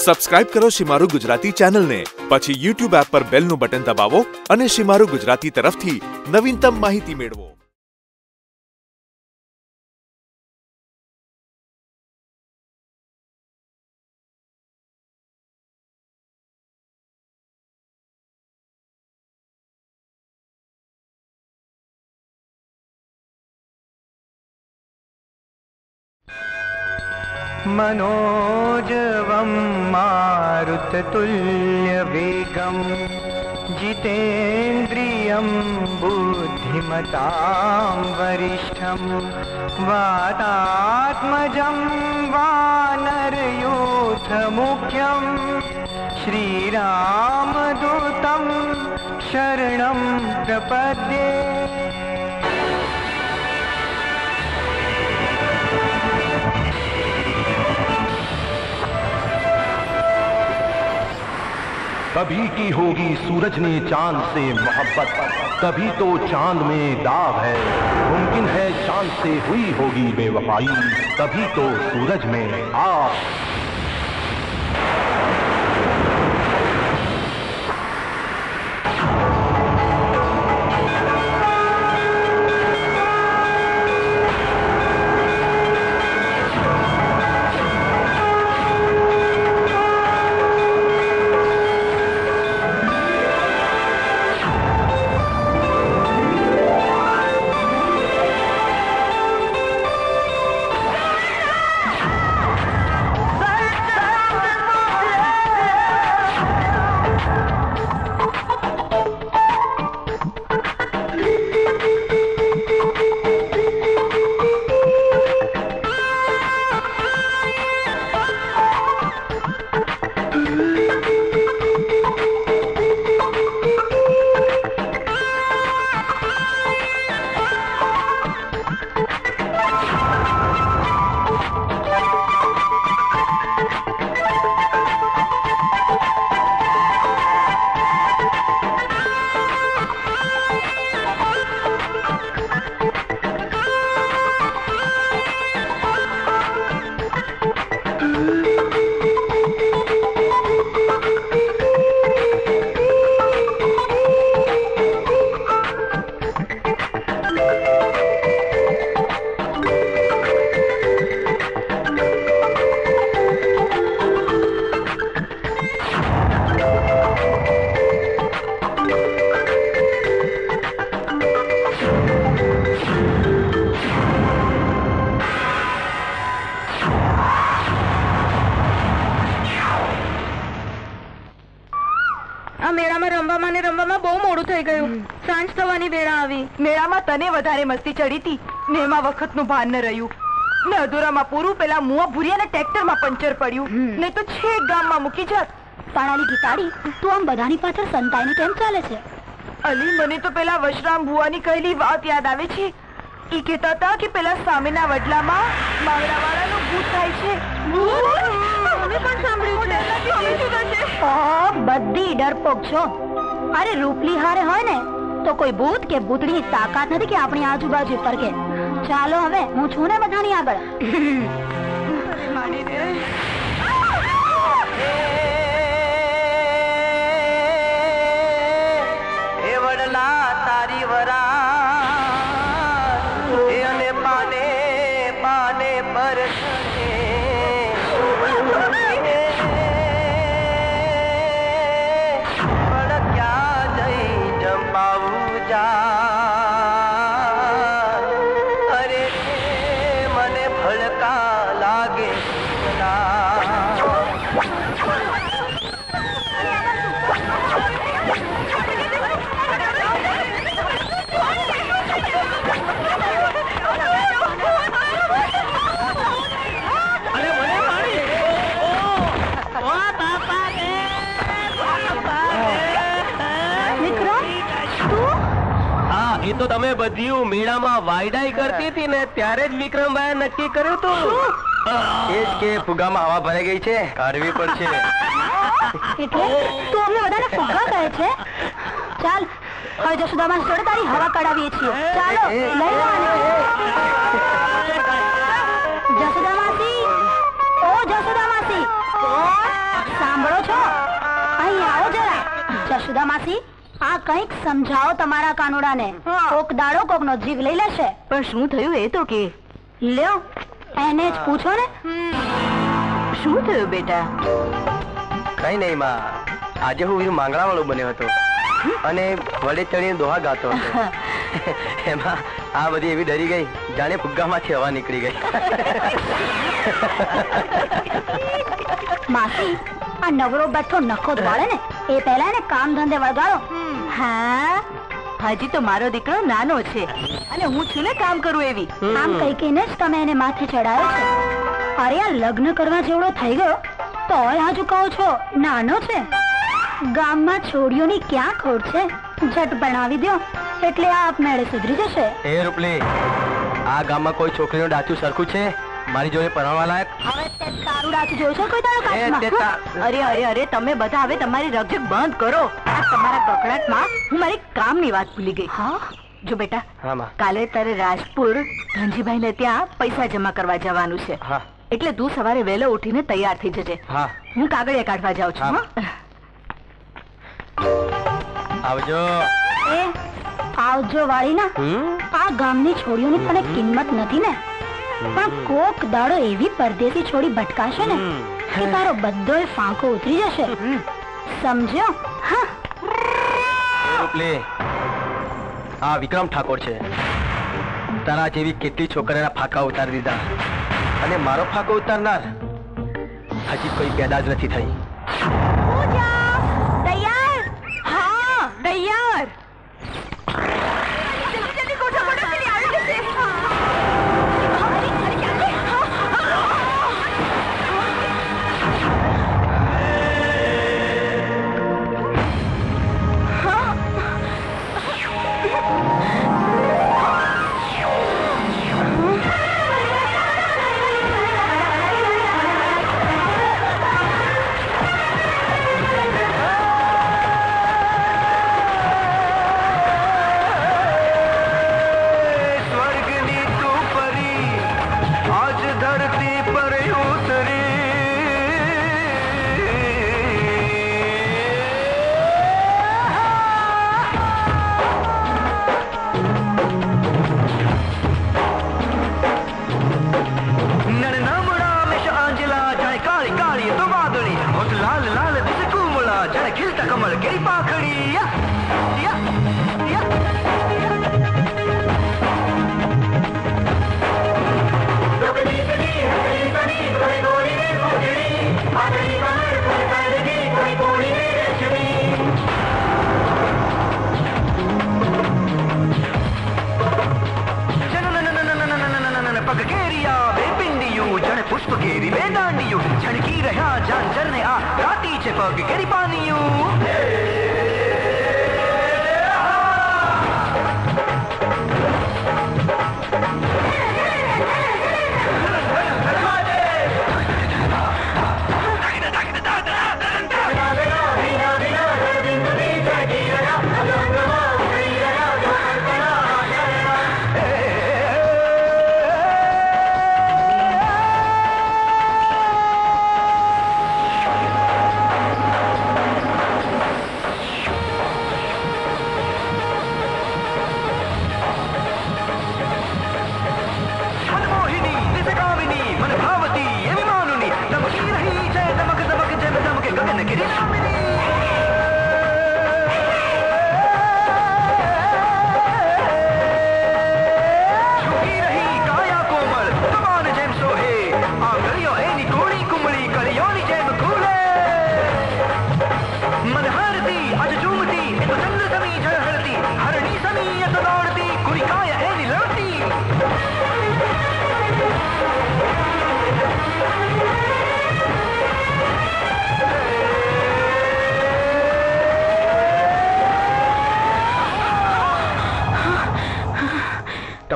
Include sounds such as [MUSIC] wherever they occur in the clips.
Subscribe કરો શિમારું ગુજરાતી ચેનલને પછી યુટ્યુબ એપ પર બેલનું બટન દબાવો અને શિમારું ગુજરાતી તરફથી નવીનતમ માહિતી મેળવો मनोजवं मारुततुल्यवेगं जितेन्द्रियं बुद्धिमतां वरिष्ठं वातात्मजं वानरयूथमुख्यं श्रीरामदूतं शरणं प्रपद्ये कभी की होगी सूरज ने चाँद से मोहब्बत। तभी तो चाँद में दाग है, मुमकिन है चाँद से हुई होगी बेवफाई। तभी तो सूरज में आग। તને વધારે મસ્તી ચડી હતી ને એમાં વખતનું ભાન ન રહ્યું. ને અધૂરામાં પૂરું પેલા મુઆ ભૂરિયાને ટ્રેક્ટરમાં પંચર પડ્યું. ને તો છેક ગામમાં મૂકી જાત પાણાની ગીતાડી તું આમ બધાની પાછળ સંતાઈને કેમ ચાલે છે? અલી મને તો પેલા વશરામ ભુવાની કહેલી વાત યાદ આવે છે. એ કહેતા હતા કે પેલા સામેના વડલામાં માંગડાવાળાનું ભૂત થાય છે. બધી ડરપોક છો. અરે રૂપલી હારે હોય ને તો કોઈ ભૂત કે ભૂતની તાકાત નથી કે આપણી આજુબાજુ ફરકે. ચાલો હવે, હું છું ને બધાની આગળ. [LAUGHS] એ તો તમે બધ્યું મેળામાં વાયડાઈ કરતી હતી ને ત્યારે જ વિક્રમભાઈ નક્કી કર્યું હતું એ જ કે ફુગામાં હવા ભરાઈ ગઈ છે કાઢવી પડશે. એટલે તું અમને બધાને ફુગા કહે છે? ચાલ હવે જસુદામાં જોડે તારી હવા કઢાવીએ છીએ. ચાલો લઈ લો જસુદામાસી. ઓ જસુદામાસી. સાંભળો છો? અહીં આવો જરા. માસી આ કંઈક સમજાવો તમારા કાનોડાને. કોક દાડો કોકનો જીવ લઈ લેશે. પણ શું થયું એ તો કે? લ્યો એને જ પૂછો ને. શું થયું બેટા? કઈ નહીં માં. આજે હું વીર માંગણા વાળો બન્યો હતો. અને વડે ચડીને દોહા ગાતો હતો. [LAUGHS] એમાં આ બધી એવી ડરી ગઈ જાણે ફુગ્ગામાંથી હવા નીકળી ગઈ. માસી આ નવરો બેઠો નખો દોડે ને. એ પહેલા એને કામ ધંધે વળગાડો હા? હજી તો મારો દીકરો નાનો છે. અને હું છું ને કામ કરું એવી. આમ કઈ કહીને જ તમે એને માથે ચડાયો છે. અરે આ લગ્ન કરવા જેવડો થઈ ગયો તોય હજુ કહો છો નાનો છે. ગામમાં છોડીઓની ક્યાં ખોટ છે? ઝટ બનાવી દો એટલે આપમેળે સુધરી જશે. એ રૂપલી આ ગામમાં કોઈ છોકરીનું ડાચું સરખું છે? મારી જોડે પરણવા લાયક. હવે તે તારું ડાચું જોયું કોઈ તારો કાચમાં? અરે અરે અરે તમે બધા હવે તમારી રગજગ બંધ કરો. આ તમારા કકડાટમાં હું મારી કામની વાત ભૂલી ગઈ. હા? જો બેટા કાલે તારે રાજપુર ધનજીભાઈને ત્યાં પૈસા જમા કરવા જવાનું છે. એટલે તું સવારે વહેલો ઉઠીને તૈયાર થઈ જજે. હું. કાગળિયા કાઢવા જાઉં છું આવજો. એ આવજો વાળી ના આ ગામની છોડીઓની પણ કિંમત નથી ને? પણ કોક દાડો એવી પરદેશી છોડી ભટકાશે ને કે તારો બધોય ફાંકો ઉતરી જશે. સમજ્યો? હા. વિક્રમ ઠાકોર છે. તારા જેવી કેટલી છોકરાના ફાંકા ઉતારી દીધા. અને મારો ફાંકો ઉતારનાર હજી કોઈ પેદા જ નથી થઈ. રાતી છે પગ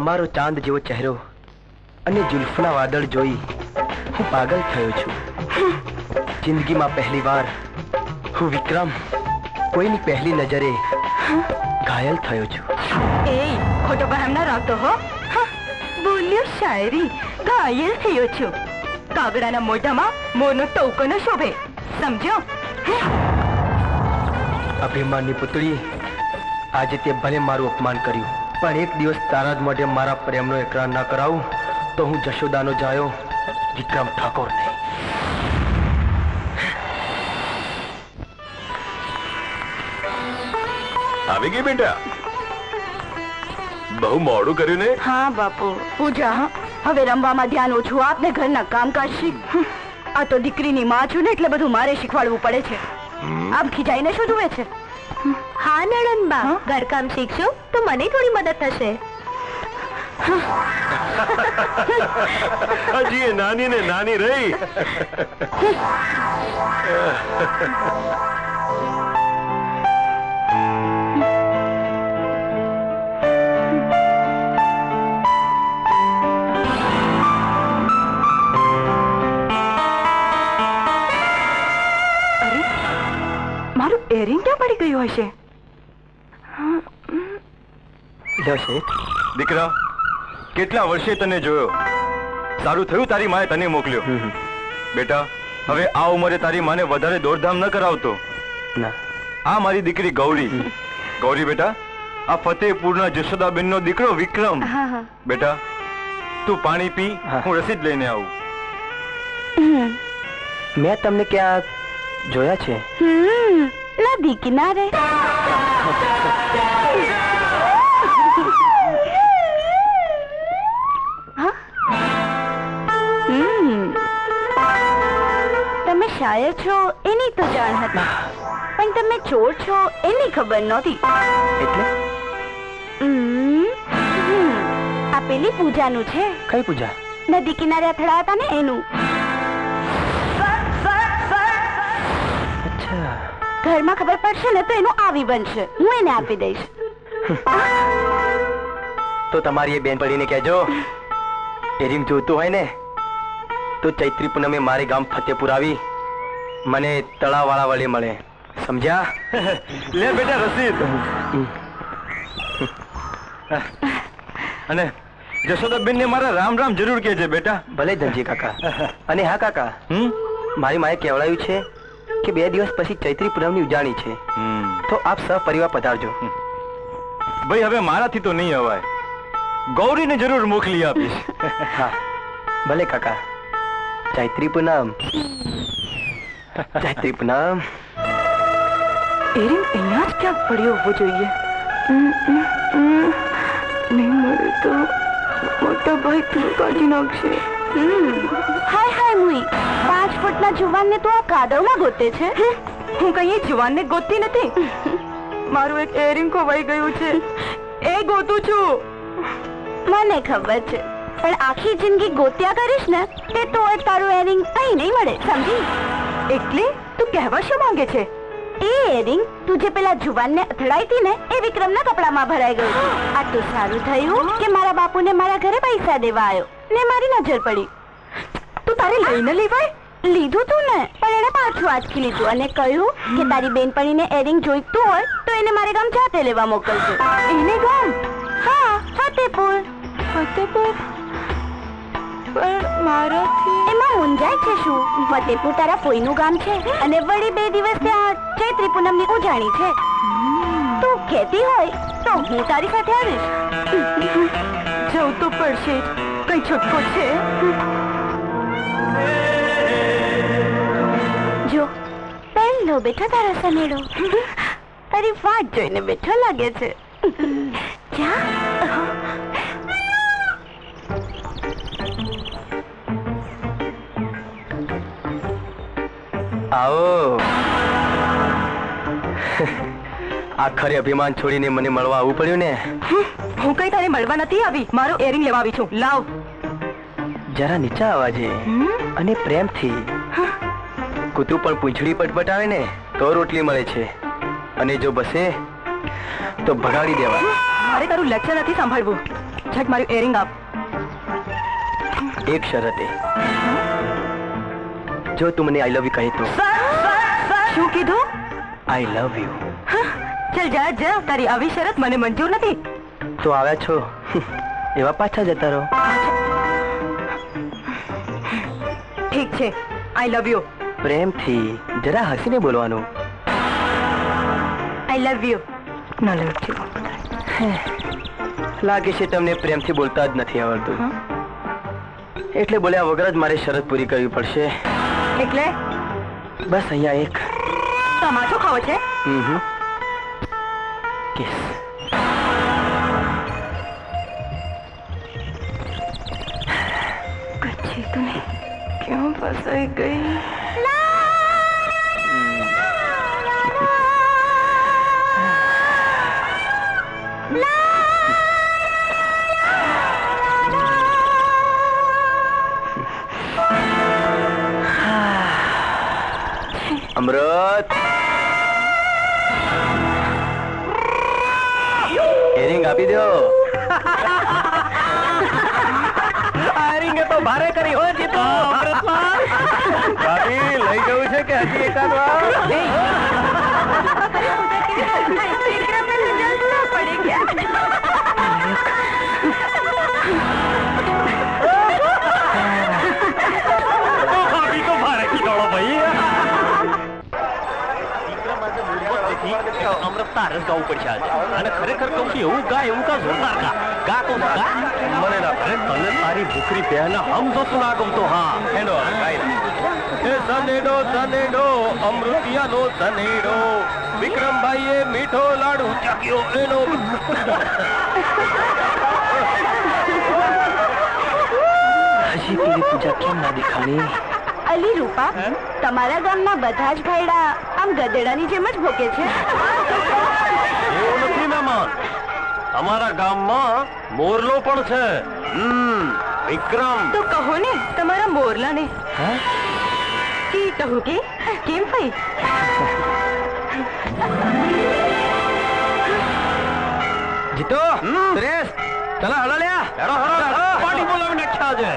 તમારો ચાંદ જેવો ચહેરો અને જુલ્ફના વાદળ જોઈ હું પાગલ થયો છું. જિંદગીમાં પહેલી વાર હું વિક્રમ કોઈની પહેલી નજરે ઘાયલ થયો છું. એ ખોટો બહામ ના રાખતો હો. બોલ્યો શાયરી ઘાયલ થયો છું. કાગડાના મોઢામાં મોરનો ટોકો ન શોભે. સમજો? અભિમાનની પુતળી આજે તે ભલે મારું અપમાન કર્યું. પણ એક દિવસ તારા જ માટે મારા પ્રેમનો એકરાર ના કરાવું તો હું જશોદાનો જાયો વિક્રમ ઠાકોર નહીં. આવી ગઈ બેટા? બહુ મોડું કર્યું ને? હા બાપુ. પૂજા હા. હવે રમવામાં ધ્યાન ઓછું આપને ઘરના કામકાજ શીખ. આ તો દીકરીની માં છું ને એટલે બધું મારે શીખવાડવું પડે છે. આમ ખીજાઈને શું જુએ છે? હા નણંદબા ઘરકામ શીખશો તો મને થોડી મદદ થશે. હજી નાની ને નાની રહી. મારું એરિંગ ક્યાં પડી ગયું હશે? લ્યો શેઠ દીકરા કેટલા વર્ષે તને જોયો? સારું થયું તારી માએ તને મોકલ્યો. બેટા હવે આ ઉંમરે તારી માને વધારે દોડધામ ન કરાવતો. ના. આ મારી દીકરી ગૌરી. ગૌરી બેટા આ ફતેહપુરના જશોદાબેનનો દીકરો વિક્રમ. હા હા. બેટા તું પાણી પી હા. હું રસીદ લઈને આવું. મેં તમને ક્યાં જોયા છે? ના નદી કિનારે. [LAUGHS] શાયર છો એની તો જાણ હતી. પણ તમે ચોર છો એની ખબર નહોતી. એટલે. આ પેલી પૂજાનું છે. કઈ પૂજા? નદી કિનારે અથડા હતા ને એનું. અચ્છા. ઘરમાં ખબર પડશે ને તો એનું આવી બનશે. હું એને આપી દઈશ. તો તમારી એ બેન પડીને કહેજો એરિંગ જોતું હોય ને તો ચૈત્રી પૂનમે મારે ગામ ફતેપુર આવી. મને તળાવવાળા વળી મળે. સમજ્યા? લે બેટા રસીદ. અને જશોદાબેન ને મારા રામ રામ જરૂર કેજે બેટા. ભલે ધનજી કાકા. અને હા કાકા મારી માએ કહેવડાયું છે કે બે દિવસ પછી ચૈત્રી પૂનમની ઉજાણી છે. તો આપ સહ પરિવાર પધારજો ભાઈ હવે મારાથી તો નહીં અવાય. ગૌરીને જરૂર મોકલી આપીશ. હા. ભલે કાકા. ચૈત્રી પૂનમ. ચૈત્રી એરિંગ અહીંયા જ ક્યાંક પડ્યો હોવો જોઈએ. નહીં મળે તો મોટા ભાઈ તું કાઢી નાખશે. હમ. હાય હાય મુઈ. પાંચ ફૂટના જુવાનને તો આ કાદવમાં ગોતે છે? હું કઈ જુવાનને ગોતતી નથી. મારું એક એરિંગ ખોવાઈ ગયું છે. એ ગોતું છું. મને ખબર છે. પણ આખી જિંદગી ગોત્યા કરીશ ને તે તોય તારું એરિંગ અહીં નહીં મળે સમજી? એટલે તું કહેવા શું માંગે છે? એ એરિંગ તું જે પેલા જુવાનને અથડાઈ હતી ને એ વિક્રમના કપડામાં ભરાઈ ગયું. આ તો સારું થયું કે મારા બાપુને મારા ઘરે પૈસા દેવા આવ્યો ને મારી નજર પડી. તું તારે લઈને લેવાય? લીધું તું ને પણ એને પાછું આંચકી લીધું અને કહ્યું કે તારી બેનપણીને એરિંગ જોઈતું હોય તો એને મારે ગામ જાતે લેવા મોકલજો. એને ગામ? હા ફતેપુર. ફતેપુર? પણ મારાથી? એમાં મુંજાય છે શું? ફતેપુર તારા ફોઈનું ગામ છે અને વળી બે દિવસ ત્યાં ચૈત્રી પૂનમની ઉજાણી છે. તું કહેતી હોય તો હું તારી સાથે આવીશ. જવું તો પડશે. કઈ છૂટકો છે? જો પહેલો બેઠો તારો સનેડો. [LAUGHS] તારી વાત જોઈને બેઠો લાગે છે. [LAUGHS] જા. આવો. આખરે અભિમાન છોડીને મને મળવા આવવું પડ્યું ને? હું કઈ તારે મળવા નથી આવી. મારું એરિંગ લેવા આવી છું. લાવ. જરા નીચા અવાજે અને પ્રેમથી. કૂતું પણ પૂંછડી પટપટાવે ને તો રોટલી મળે છે. અને જો બસે તો ભગાડી દેવા. મારે તારું લેક્ચર નથી સાંભળવું. છઠ મારું એરિંગ આપ. એક શરતે. જો તું મને આઈ લવ યુ કહે તો. શું કીધું? આઈ લવ યુ ચલ જા જા. તારી આવી શરત મને મંજૂર નથી. તો આવ્યા છો? એવા પાછા જતા રહો. ઠીક છે. આઈ લવ યુ પ્રેમથી જરા હસીને બોલવાનું. આઈ લવ યુ ન લવ યુ લાગે છે તમને પ્રેમથી બોલતા જ નથી આવડતું. એટલે બોલ્યા વગર જ મારે શરત પૂરી કરવી પડશે. એટલે? બસ અહીંયા એક. તમાચો ખાવો છે? કિસ કચ્છી તું ક્યાં ફસાઈ ગઈ? અમૃત. હેરિંગ આપી દો. હેરિંગ તો ભારે કરી હો જીતો. ભાભી લઈ જવું છે કે હજી એકાદ વાર? [LAUGHS] તારે જ ગાવું પડશે આજે. અને ખરેખર કહું છું એવું ગા એવું કા જોરદાર ગા ગા કહું ગા? મને ના કરે તને તારી ભૂખરી પહેલા હમ તો સુના ગમતો હા. હેડો ગાઈ એ સનેડો સનેડો અમૃતિયાનો સનેડો. વિક્રમભાઈએ મીઠો લાડુ ચાક્યો એનો. હજી પેલી પૂજા કેમ ના દેખાણી અલી રૂપા તમારા ગામના બધા જ ભાઈડા આમ ગધેડાની જેમ જ ભોગે છે. એવું નથી મહેમાન અમારા ગામમાં મોરલો પણ છે હમ વિક્રમ તો કહો ને તમારા મોરલાને કી કહું કે કેમ ભાઈ જીતો સુરેશ ચલો હળો લ્યા હેડો હળો પાર્ટી બોલાવી નાખ્યા છે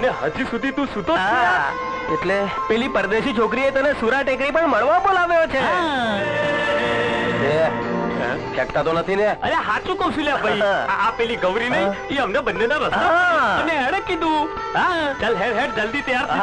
અને હજી સુધી તું સુતો એટલે પેલી પરદેશી છોકરીએ તને સુરા ટેકરી પણ મળવા બોલાવ્યો છે. ખેકતા તો નથી ને? અરે સાચું કહું છું ભાઈ. આ પેલી ગૌરી ને અમને બંને ના અને હેડે કીધું. હેડ હેડ જલ્દી તૈયાર થઈ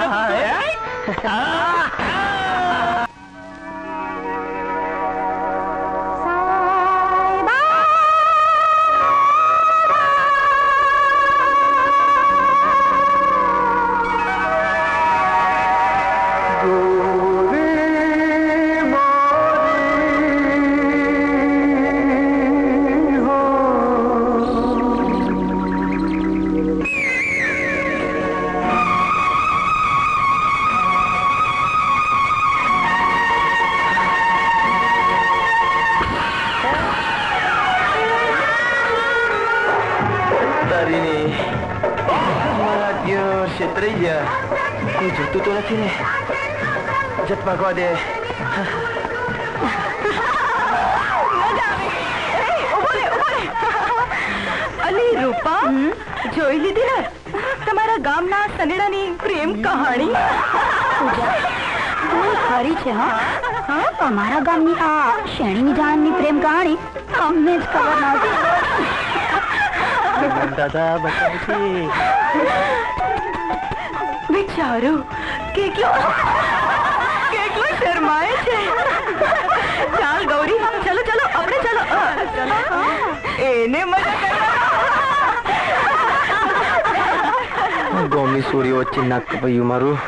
વચ્ચે મારું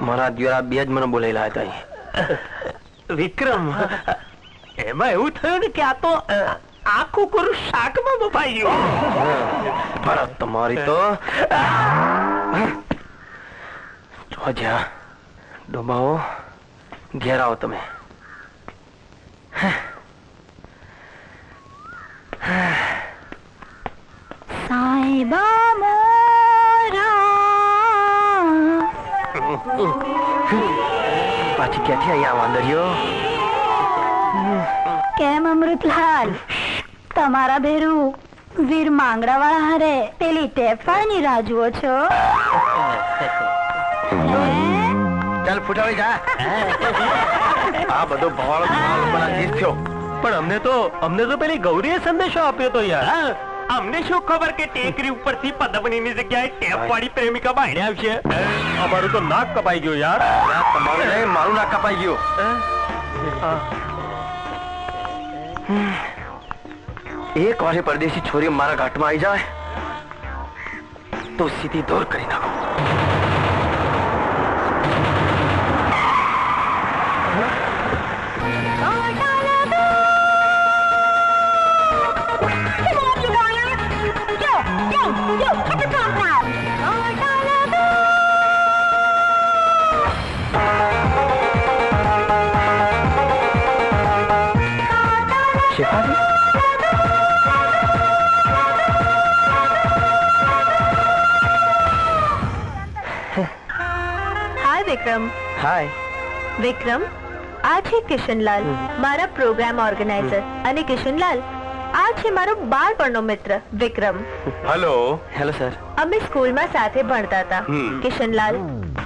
મારા દ્વારા બે જ મને બોલેલા હતા વિક્રમ એમાં એવું થયું ને કે આ તો આખું કરું શાકમાં બફાઈ ગયું ભરત તમારી તો જો જ્યાં ડોબાઓ ઘેરાવો તમે અમૃતલાલ તમારા ભેરું વીર માંગડા વાળા હારે પેલી ટેફાની રાહ જુઓ છો. ચાલ ફૂટાવી જા. આ બધો ભવાળો જીત થયો. પણ અમને તો અમને તો પેલી ગૌરીએ સંદેશો આપ્યો તો યાર. અમને શું ખબર કે ટેકરી ઉપરથી પદમણીની જગ્યાએ ટેપ વાળી પ્રેમિકા બાયણે આવશે? અમારું તો નાક કપાઈ ગયું યાર. તમારું નહીં મારું નાક કપાઈ ગયું. એક વારે પરદેશી છોરી મારા ઘાટમાં આવી જાય તો સીધી દૂર કરી નાખો. શેફાલી હાય વિક્રમ હાય વિક્રમ આ છે કિશનલાલ મારા પ્રોગ્રામ ઓર્ગેનાઇઝર. અને કિશનલાલ આ છે મારો બાળપણનો મિત્ર વિક્રમ. હેલો હેલો સર અમે સ્કૂલમાં સાથે ભણતા હતા. કિશનલાલ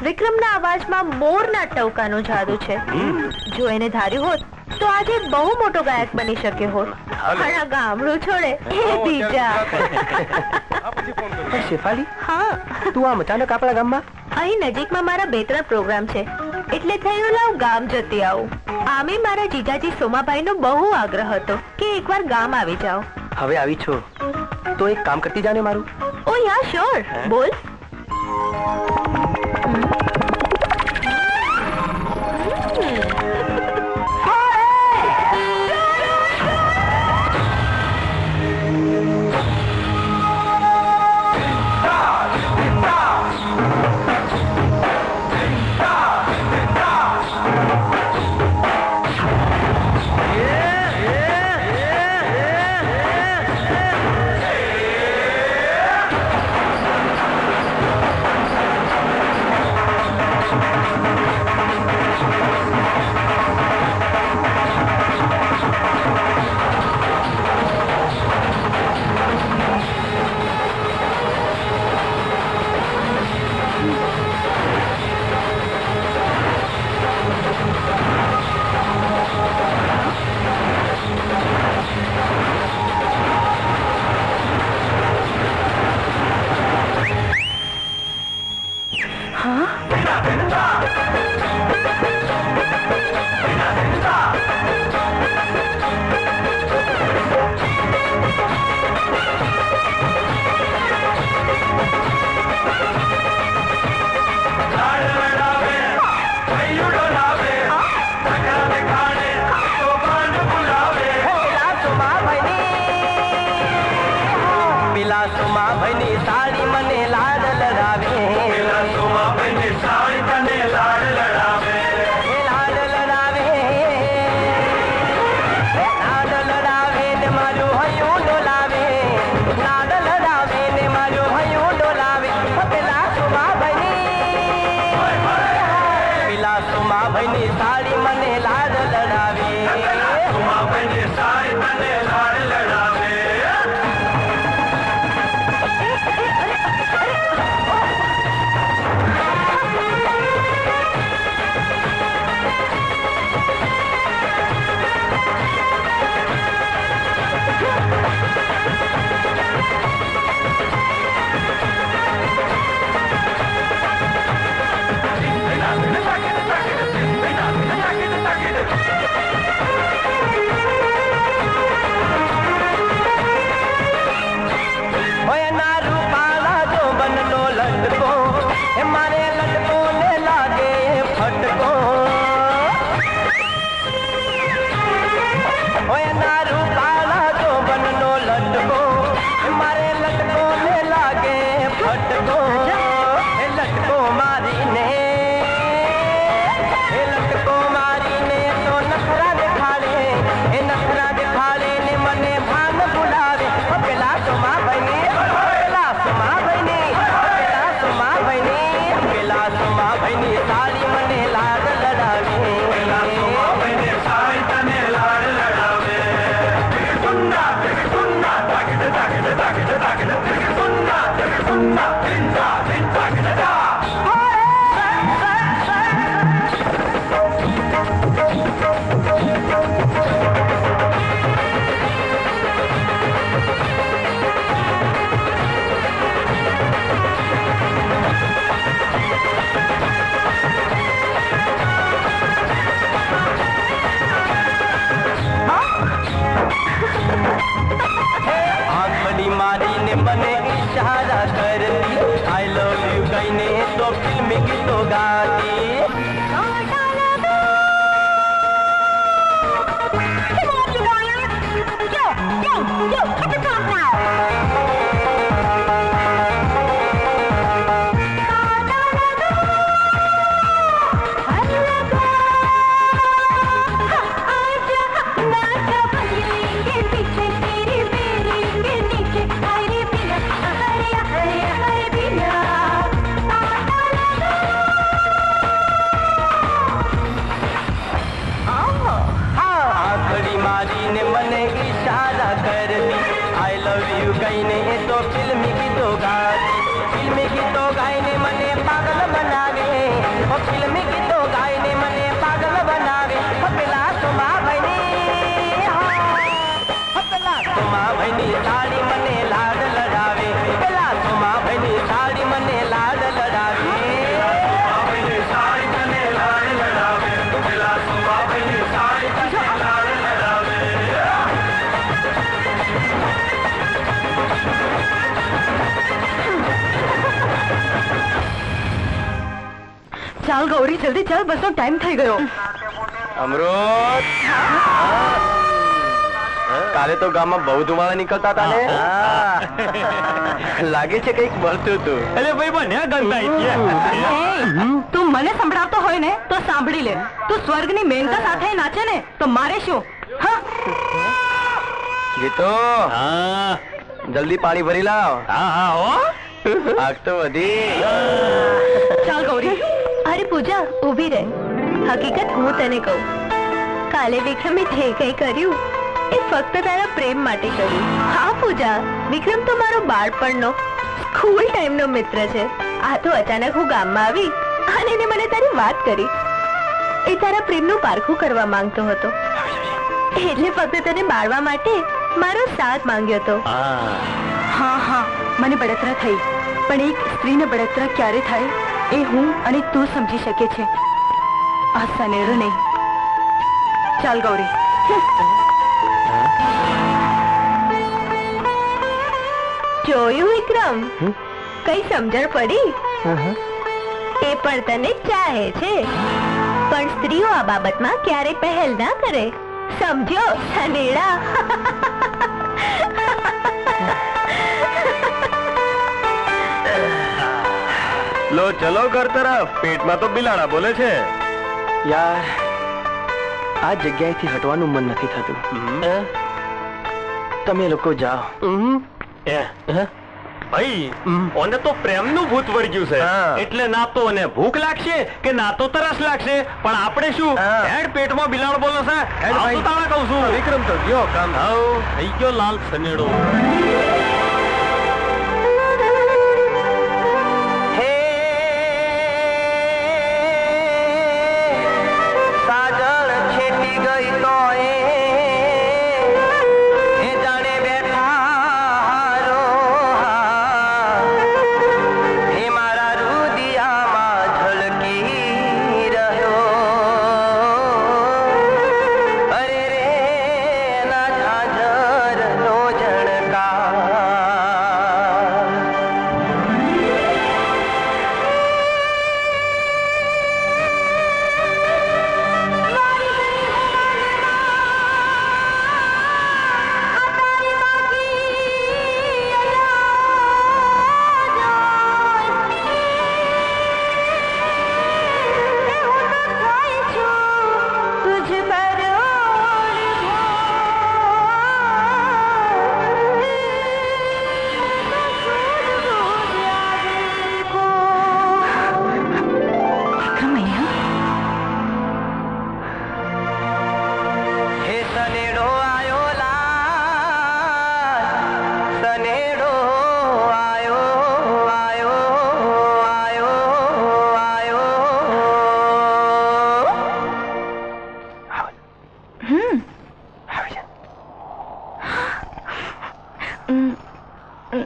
વિક્રમના અવાજમાં મોરના ટવકાનો જાદુ છે. જો એને ધાર્યું હોત તો આજે બહુ મોટો ગાયક બની શક્યો હોત. મારા ગામડું છોડે. એ બીજા પણ શેફાલી હા. તું આમ અચાનક આપણા ગામમાં? અહીં નજીકમાં મારા બે ત્રણ પ્રોગ્રામ છે. એટલે થયું લાવ ગામ જતી આવું. આમે મારા જીજાજી સોમાભાઈ નો બહુ આગ્રહ હતો કે એકવાર ગામ આવી જાઓ. હવે આવી છો. તો એક કામ કરતી જાને મારું. ઓ યા શ્યોર બોલ. ફિલ્મી ગીતો ગાતી આંખડી જલ્દી ચાલ બસનો ટાઈમ થઈ ગયો. અમૃત! કાલે તો ગામમાં બહુ ધુમાડા નીકળતા હતા ને? લાગે છે કંઈક મળતું હતું. એટલે ભાઈ બન્યા ગંદા તું મને સંભળાવતો હોય ને તો સાંભળી લે. તું સ્વર્ગની મેનકા સાથે નાચે ને તો મારે શું? હા? ગીતો? હા. જલ્દી પાણી ભરી લાવ. હા હા હો. આગ તો વધી. ચાલ ગૌરી. અરે પૂજા ઊભી રહે. હકીકત હું તને કહું. કાલે વિક્રમે જે કંઈ કર્યું, એ ફક્ત તારા પ્રેમ માટે કર્યું. હા, પૂજા, વિક્રમ તો મારો બાળપણનો, સ્કૂલ ટાઈમનો મિત્ર છે. આ તો અચાનક હું ગામમાં આવી અને એને મને તારી વાત કરી. એ તારા પ્રેમનું પારખું કરવા માંગતો હતો. એટલે ફક્ત તને બાળવા માટે મારો સાથ માંગ્યો હતો. હા હા, મને બળતરા થઈ. પણ એક સ્ત્રીને બળતરા ક્યારે થાય, એ હું અને તું સમજી શકે છે આ સનેડો નહીં ચાલ ગૌરી જોયું વિક્રમ કઈ સમજણ પડી એ પણ તને ચાહે છે. પણ સ્ત્રીઓ આ બાબતમાં ક્યારે પહેલ ના કરે. સમજો સનેડા. લો ચલો ઘર તરફ. પેટમાં તો બિલાડા બોલે છે. યાર આ જગ્યાએથી હટવાનું મન નથી થતું. તમે લોકો જાઓ. ભાઈ. ઓને તો પ્રેમનું ભૂત વર્ગ્યું છે. એટલે ના તો ઓને ભૂખ લાગશે કે ના તો તરસ લાગશે. પણ આપણે શું. હેડ પેટમાં બિલાડ બોલો છે? હેડ ભાઈ. તાળા કહું છું. વિક્રમ તો ગયો કામ. થઈ ગયો લાલ સનેડો. મેં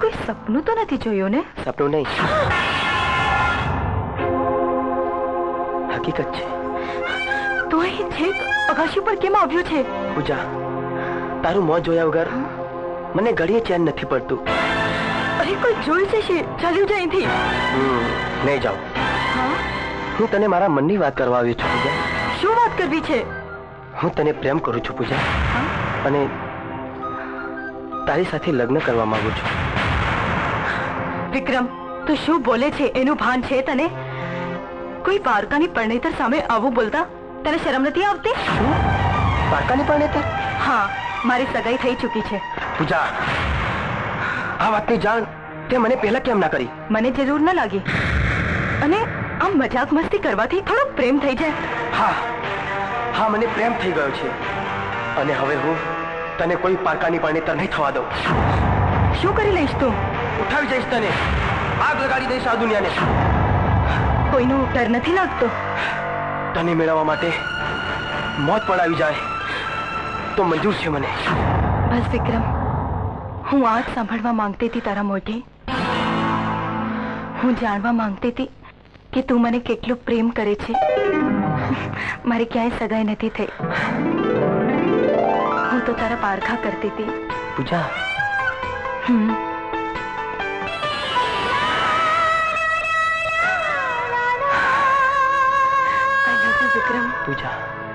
કોઈ સપનું તો નથી જોયું ને? સપનું નહીં. હકીકત છે. તો અહીં છેક અગાશી પર કેમ આવ્યો છે? પૂજા તારું મોં જોયા વગર મને ઘડીએ ચેન નથી પડતું. અરે કોઈ જોઈ જશે ચાલ્યું જાય અહીંથી નહીં જાઉં. હું? તને મારા મનની વાત કરવા આવ્યો છું પૂજા. શું વાત કરવી છે? હું તને પ્રેમ કરું છું પૂજા. અને તારી સાથે લગ્ન કરવા માંગુ છું. વિક્રમ તું શું બોલે છે એનું ભાન છે તને? કોઈ પારકાની પરણેતર સામે આવું બોલતા તને શરમ નથી આવતી? પારકાની પરણેતર? હા મારી સગાઈ થઈ ચૂકી છે. પૂજા આ વાતની જાણ તે મને પહેલા કેમ ના કરી? મને જરૂર ન લાગી. અને આમ મજાક મસ્તી કરવાથી થોડો પ્રેમ થઈ જાય. હા. હા મને પ્રેમ થઈ ગયો છે. અને હવે હું તને કોઈ પારકાની પરણેતર નહીં થવા દઉં. શું કરી લઈશ તું? ઉઠાવી જઈશ તને. આગ લગાડી દઈશ આ દુનિયાને. કોઈનો ડર નથી લાગતો. તને મેળવવા માટે મોત પણ આવી જાય. તો મંજૂર છે મને. બસ વિક્રમ. હું આ સાંભળવા માંગતી હતી તારા મોઢે. હું જાણવા માંગતી હતી કે તું મને કેટલો પ્રેમ કરે છે. મારી ક્યાંય સગાઈ નથી થઈ. હું તો તારા પારખા કરતી હતી. પૂજા. હમ. વિક્રમ પૂજા.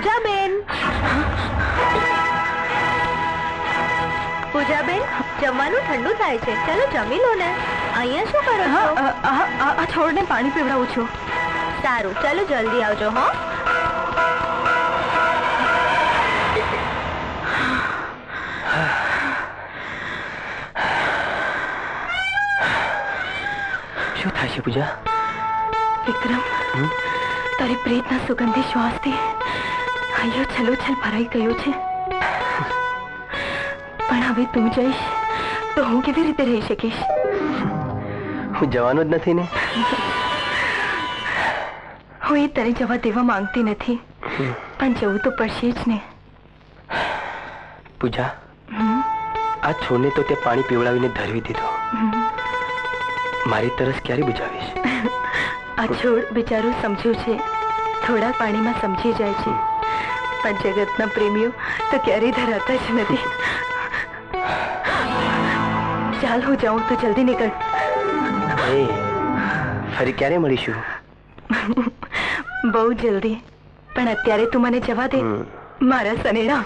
પૂજાબેન. પૂજાબેન જમવાનું ઠંડુ થાય છે. ચલો જમી લો ને. અહીંયા શું કરો હા છો આ- છોડને પાણી પીવડાવું છું. સારું ચલો જલ્દી આવજો હો. શું થાય છે પૂજા? વિક્રમ હમ? તારી પ્રેતના સુગંધી શ્વાસથી હૈયો છલોછલ ભરાઈ ગયો છે. પણ હવે તું જઈશ તો હું કેવી રીતે રહી શકીશ? હું જવાનો જ નથી ને. હું એ તને જવા દેવા માંગતી નથી. પણ જવું તો પડશે જ ને. પૂજા આ છોડને તો તે પાણી પીવડાવીને ધરવી દીધો. મારી તરસ ક્યારે બુજાવીશ? આ છોડ બિચારું સમજ્યું છે. થોડા પાણીમાં સમજી જાય છે. પણ જગતના પ્રેમીઓ તો ક્યારેય ધરાતા જ નથી. ચાલ હું જાઉં તો જલ્દી નીકળ. ફરી ક્યારે મળીશું? બહુ જલ્દી. પણ અત્યારે તું મને જવા દે. મારા સનેરા.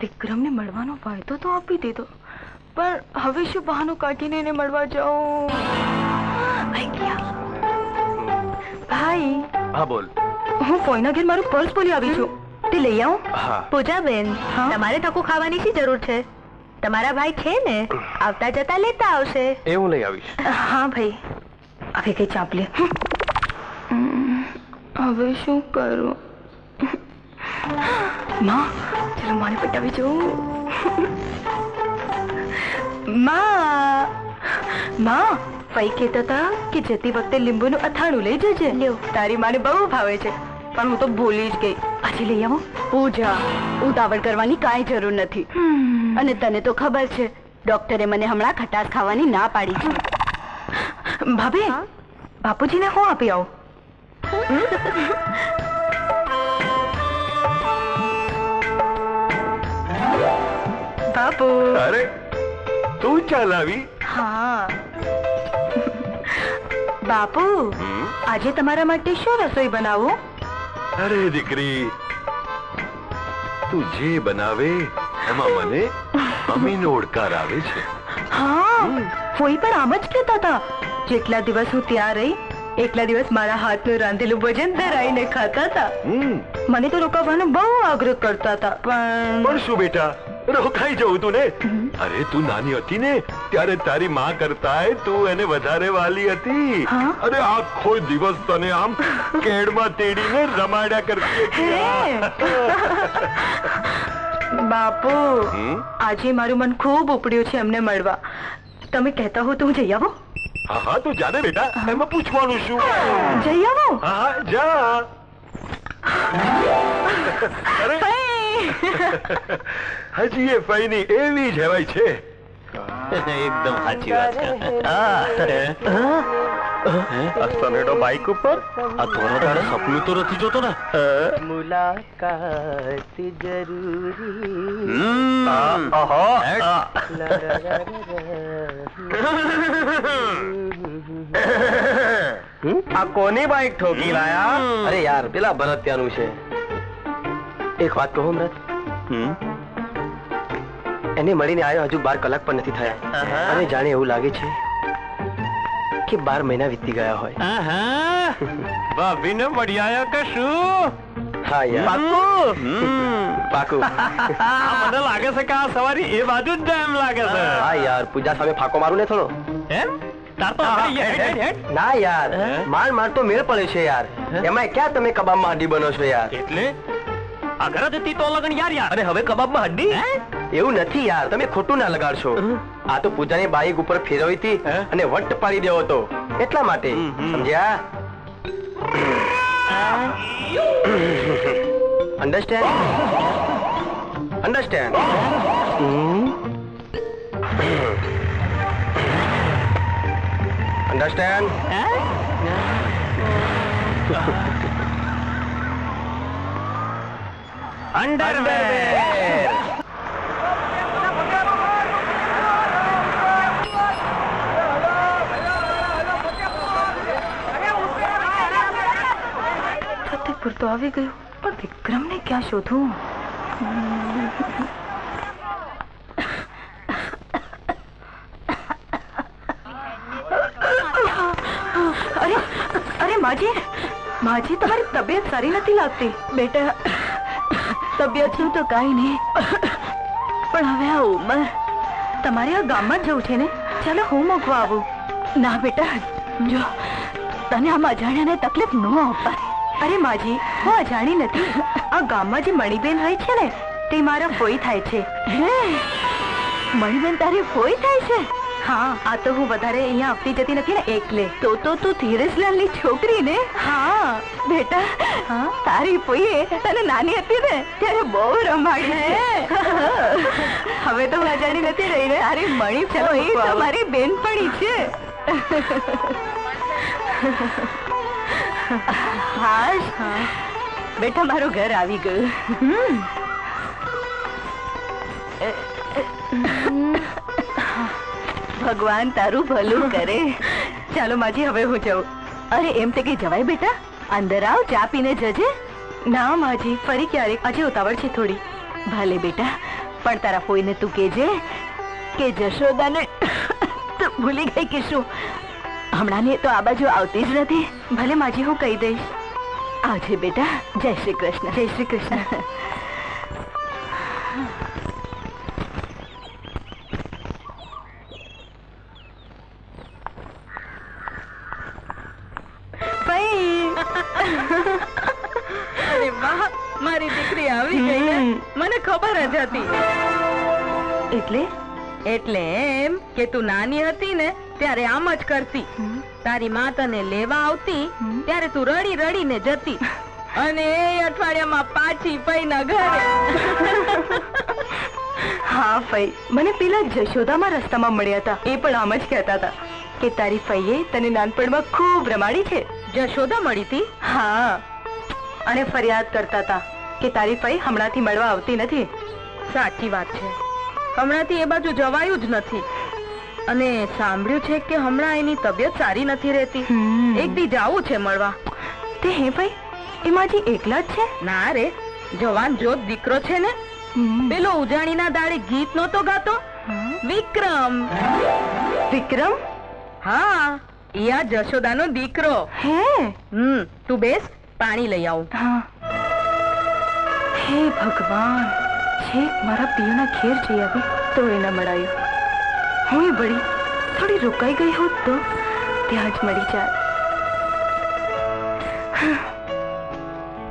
વિક્રમને મળવાનો ફાયદો તો આપી દીધો. પણ હવે શું બહાનું કાઢીને એને મળવા જાઉં? ભાઈ હા બોલ. હું કોઈના ઘેર મારું પર્સ બોલી આવી છું. તે લઈ આવું. પૂજા પૂજાબેન હા? તમારે ટકુ ખાવાની શી જરૂર છે? તમારા ભાઈ છે ને આવતા જતા લેતા આવશે. એ હું લઈ આવીશ. હા ભાઈ. હવે કઈ ચાપ લે. હમ, હવે શું કરું? માં ચલો મારે પટાવી જવું માં. માં ફઈ કહેતા હતા કે જતી વખતે લીંબુનું અથાણું લઈ જજે. લ્યો. તારી માને બહુ ભાવે છે. પણ હું તો ભૂલી જ ગઈ. આજે લઈ આવો. પૂજા ઉતાવળ કરવાની કાંઈ જરૂર નથી. અને તને તો ખબર છે ડોક્ટરે મને હમણાં ખટાશ ખાવાની ના પાડી છે. ભાભી બાપુજીને હું આપી આવું? બાપુ. અરે તું ચલાવી હા. બાપુ આજે તમારા માટે શું રસોઈ બનાવું? અરે દીકરી તું જે બનાવે એમાં મને મમ્મીનો ઓડકાર આવે છે. હા કોઈ પણ આમ જ કહેતા હતા. જેટલા દિવસ હું ત્યાં રહી એટલા દિવસ મારા હાથનું રાંધેલું ભોજન ધરાઈને ખાતા હતા. મને તો રોકાવાનો બહુ આગ્રહ કરતા હતા પણ શું બેટા રોકાઈ જવું તું ને. અરે તું નાની હતી ને? ત્યારે તારી માં કરતા તું એને વધારે વાલી હતી. અરે આખો દિવસ તને આમ કેડમાં તેડીને રમાડ્યા કરતી બાપુ આજે મારું મન ખૂબ ઉપડ્યું છે એમને મળવા. તમે કહેતા હો તો હું જઈ આવો? હા હા તું જાને બેટા એમાં પૂછવાનું શું? જઈ આવો? હા હા, જા. અરે [LAUGHS] હજી એ ફઈની એવી જ હેવાય છે. એકદમ સાચી વાત છે. આ સનેડો બાઈક ઉપર? આ ધોરો તારે સપનું તો નથી જોતો ને? મુલાકાત જરૂરી. આ કોની બાઇક ઠોકી લાયા? અરે યાર પેલા ભરત્યાનું છે. એક વાત કહું અમરત એને મળીને આવ્યો હજુ બાર કલાક પણ નથી થયા. અને જાણે એવું લાગે છે કે બાર મહિના વીતી ગયા હોય. ભાભીને મળી આવ્યા કે શું હા યાર. પાકું? [LAUGHS] મને લાગે છે કે આ સવારી એ બાજુ જ એમ લાગે છે. હા યાર. પૂજા સામે ફાકો મારું ને થોડો. એમ. ના યાર. માર માર તો મેળ પડે છે યાર. એમાં ક્યાં તમે કબાબમાં હड्डी બનો છો યાર? એટલે? અગર હતી તો લગન યાર યાર. અરે હવે કબાબમાં હડ્ડી? એવું નથી યાર તમે ખોટું ના લગાડશો. આ તો પૂજાની બાઈક ઉપર ફેરવી હતી અને વટ પાડી દેવો હતો. એટલા માટે. સમજ્યા? Understand understand understand underwear Fatehpur તો આવી ગયું પણ વિક્રમને ક્યાં શોધું અરે અરે માજી માજી તમારી તબિયત સારી નથી લાગતી બેટા તબિયતનું તો કાંઈ નહીં. પણ હવે આ ઉંમર તમારે આ ગામમાં જવું છે ને? ચાલો હું મૂકવા આવું. ના બેટા, જો, તને આમ અજાણ્યાને તકલીફ ન આપવા અરે માજી, હું અજાણી નથી. આ ગામમાં જે મણિબેન હોય છે ને, તે મારા ફોઈ થાય છે. હે, મણિબેન તારી ફોઈ થાય છે? હા આ તો હું વધારે અહીંયા આવતી જતી નથી ને એકલે. તો તો તું ધીરજલાલની છોકરી ને હા બેટા હા? તારી પોઈએ તને નાની હતી ને ત્યારે બહુ રમાડી હવે તો હું અજાણી નથી રહી ને અરે મણી ચલો, એ તો મારી બેનપણી છે. હા બેટા મારું ઘર આવી ગયું. ભગવાન તારું ભલું કરે. ચાલો માજી, હવે હું જાઉં. અરે, એમ તે કઈ જવાય બેટા? અંદર આવ, ચા પીને જજે. ના માજી, ફરી ક્યારેક. આજે ઉતાવળ છે થોડી. ભલે બેટા, પણ તારા ફોઈને તું કેજે કે જશોદાને [COUGHS] ભૂલી ગઈ કે શું? હમણાં તો આ બાજુ આવતી જ નથી. ભલે માજી, હું કહી દઈશ. આવજે બેટા. જય શ્રી કૃષ્ણ. જય શ્રી કૃષ્ણ. અરે વાહ મારી દીકરી આવી ગઈ ને મને ખબર જ હતી. એટલે? એટલે એમ કે તું નાની હતી ને ત્યારે આમ જ કરતી. તારી મા તને લેવા આવતી ત્યારે તું રડી રડીને જતી. અને એ અઠવાડિયામાં પાછી પૈના ઘરે. હા ફઈ. મને પેલા જશોદામાં રસ્તામાં મળ્યા હતા. એ પણ આમ જ કહેતા હતા કે તારી ફઈએ તને નાનપણમાં ખૂબ રમાડી છે. જશોદા મળી હતી? હા. અને ફરિયાદ કરતા હતા કે તારી ફઈ હમણાંથી મળવા આવતી નથી. સાચી વાત છે. હમણાંથી એ બાજુ જવાયું જ નથી. અને સાંભળ્યું છે કે હમણાં એની તબિયત સારી નથી રહેતી. એક દી જાવું છે મળવા. તે હે ભાઈ એમાંથી એકલા જ છે? ના રે. જવાન જોત દીકરો છે ને. પેલો ઉજાણીના દાડે ગીત નહોતો ગાતો? વિક્રમ. વિક્રમ? હા. ઈ આ જશોદાનો દીકરો. હે? હમ તું બેસ પાણી લઈ આવું. હે. ભગવાન છેક મારા પિયુના ઘેર જઈ આવી તો એ ન મળાયું. હું વળી થોડી રોકાઈ ગઈ હોત તો ત્યાં જ મળી જાય.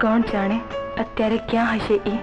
કોણ જાણે અત્યારે ક્યાં હશે એ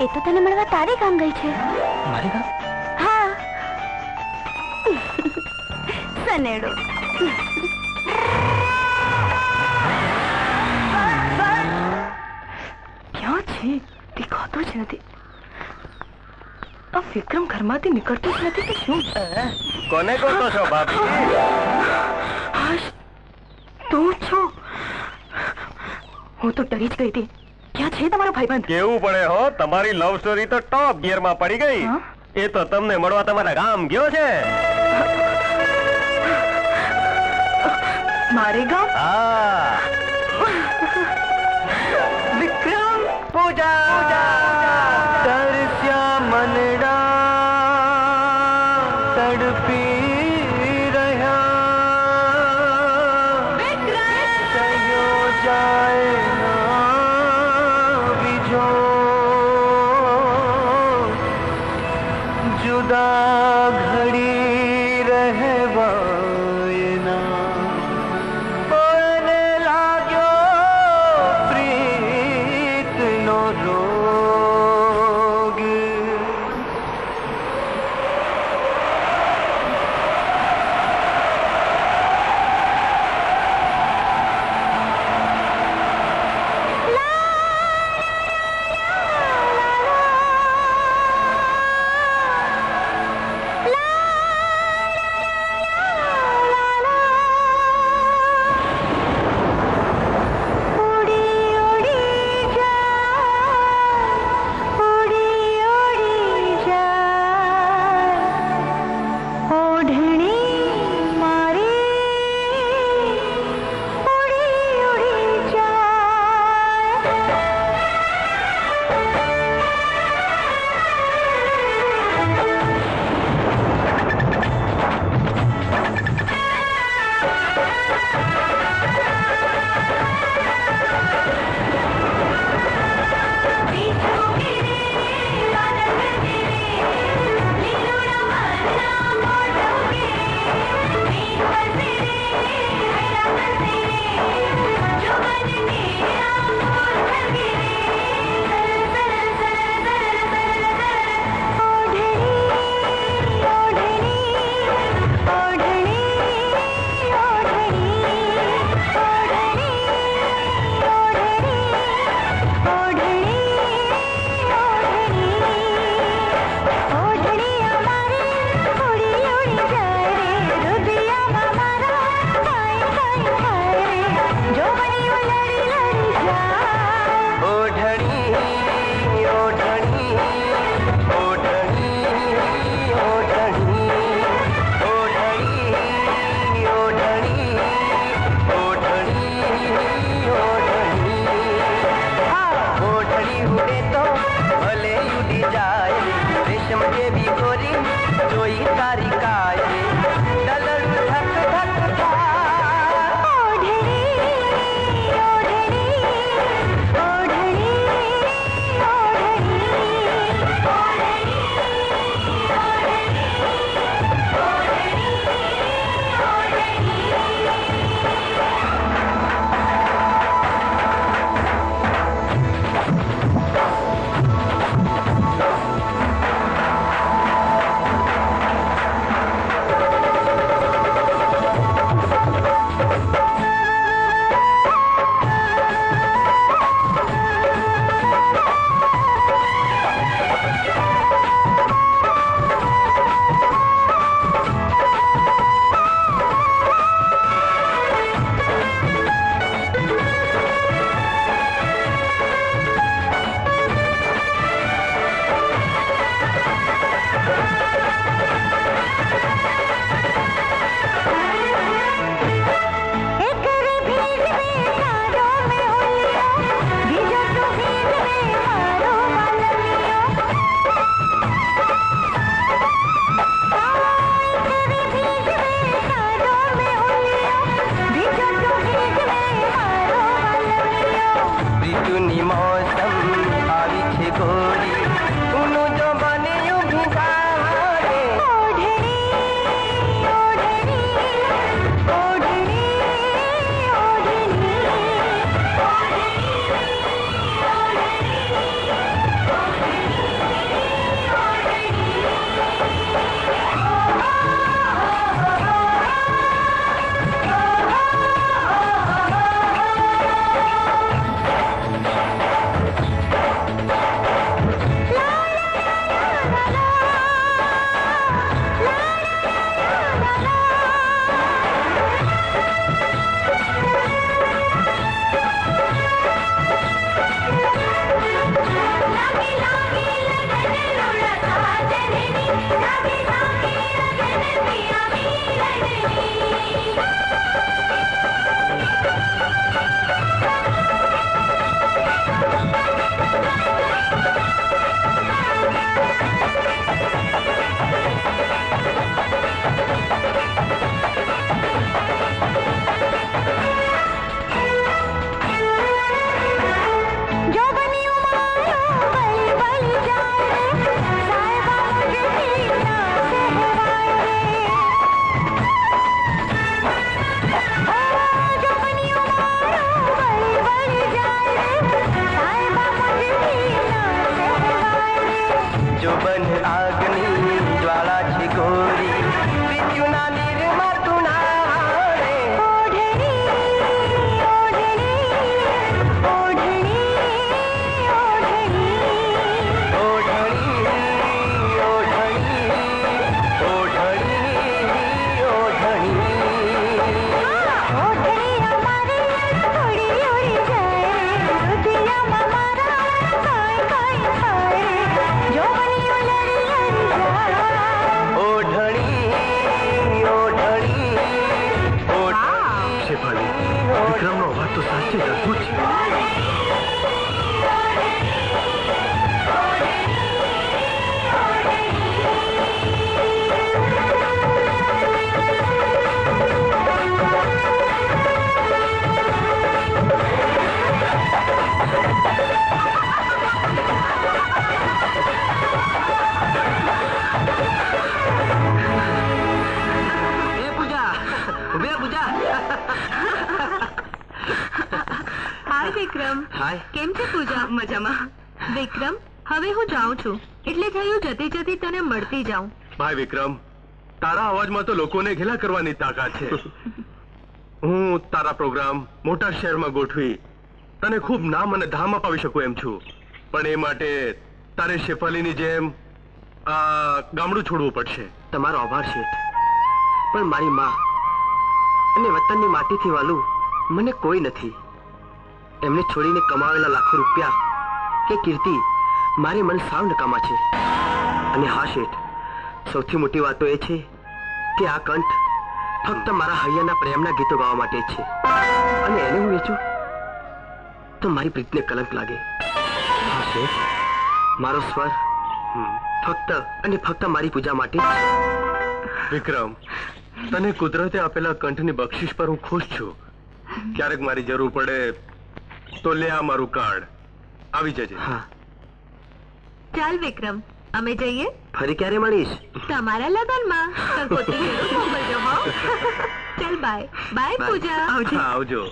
એ તો તને મળવા તારે કામ ગઈ છે. મારે કામ હા. સનેડો. ક્યાં છે? દેખાતો જ નથી. આ વિક્રમ ઘરમાંથી નીકળતો જ નથી કે શું? કોને કહો છો ભાભી? તું છો? હું તો ડરી જ ગઈ હતી ક્યાં છે તમારો ભાઈબંધ કેવું પડે હો? તમારી લવ સ્ટોરી તો ટોપ ગિયરમાં પડી ગઈ. એ તો તમને મળવા તમારા ગામ ગયો છે. મારે ગામ? હા. વિક્રમ પૂજા. 这个不行 હાય કેમ છે પૂજા? મજામાં. વિક્રમ હવે હું જાઉં છું. એટલે થયું જતી જતી તને મળતી જાઉં. ભાઈ વિક્રમ તારા અવાજમાં તો લોકોને ઘેલા કરવાની તાકાત છે. હું તારા પ્રોગ્રામ મોટા શહેરમાં ગોઠવી તને ખૂબ નામ અને ધામ અપાવી શકું એમ છું. પણ એ માટે તારે શેફાલીની જેમ આ ગામડું છોડવું પડશે. તમારો આભાર શેઠ. પણ મારી માં અને વતનની માટીથી વાલું મને કોઈ નથી. એમને છોડીને કમાવેલા લાખો રૂપિયા કે કીર્તિ મારી મન સાવ નકામા છે. અને હા, શેઠ, સૌથી મોટી વાત એ છે કે આ કંઠ ફક્ત મારા હૈયાના પ્રેમના ગીતો ગાવા માટે છે. અને એને હું વેચું? તો મારી પ્રીતને કલંક લાગે. હા, શેઠ, મારો સ્વર ફક્ત અને ફક્ત મારી પૂજા માટે વિક્રમ, તને કુદરતે આપેલા કંઠની બક્ષિસ પર હું ખુશ છું. ક્યારેક મારી જરૂર પડે તો લે આ મારું કાર્ડ. આવી જજે. હા. ચાલ વિક્રમ અમે જઈએ? ફરી ક્યારે મળીશ? તમારા લગનમાં. કંકોત્રી મોકલજો હો ચાલ બાય. બાય પૂજા. હા આવજો.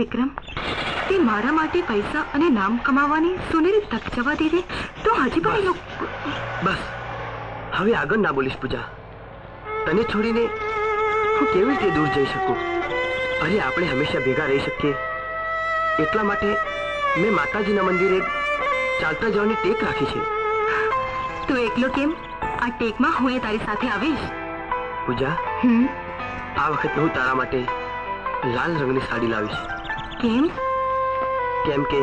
વિક્રમ તે મારા માટે પૈસા અને નામ કમાવાની સુનેરી તક જવા દીધી તો હજી પણ બસ. હવે આગળ ના બોલીશ પૂજા. તને છોડીને હું કેવી રીતે દૂર જઈ શકું? અરે આપણે હંમેશા ભેગા રહી શકીએ. એટલા માટે મેં માતાજીના મંદિરે ચાલતા જવાની ટેક રાખી છે. તું એકલો કેમ? આ ટેકમાં હું એ તારી સાથે આવીશ. પૂજા આ વખતે હું તારા માટે લાલ રંગની સાડી લાવીશ. કેમ? કેમ કે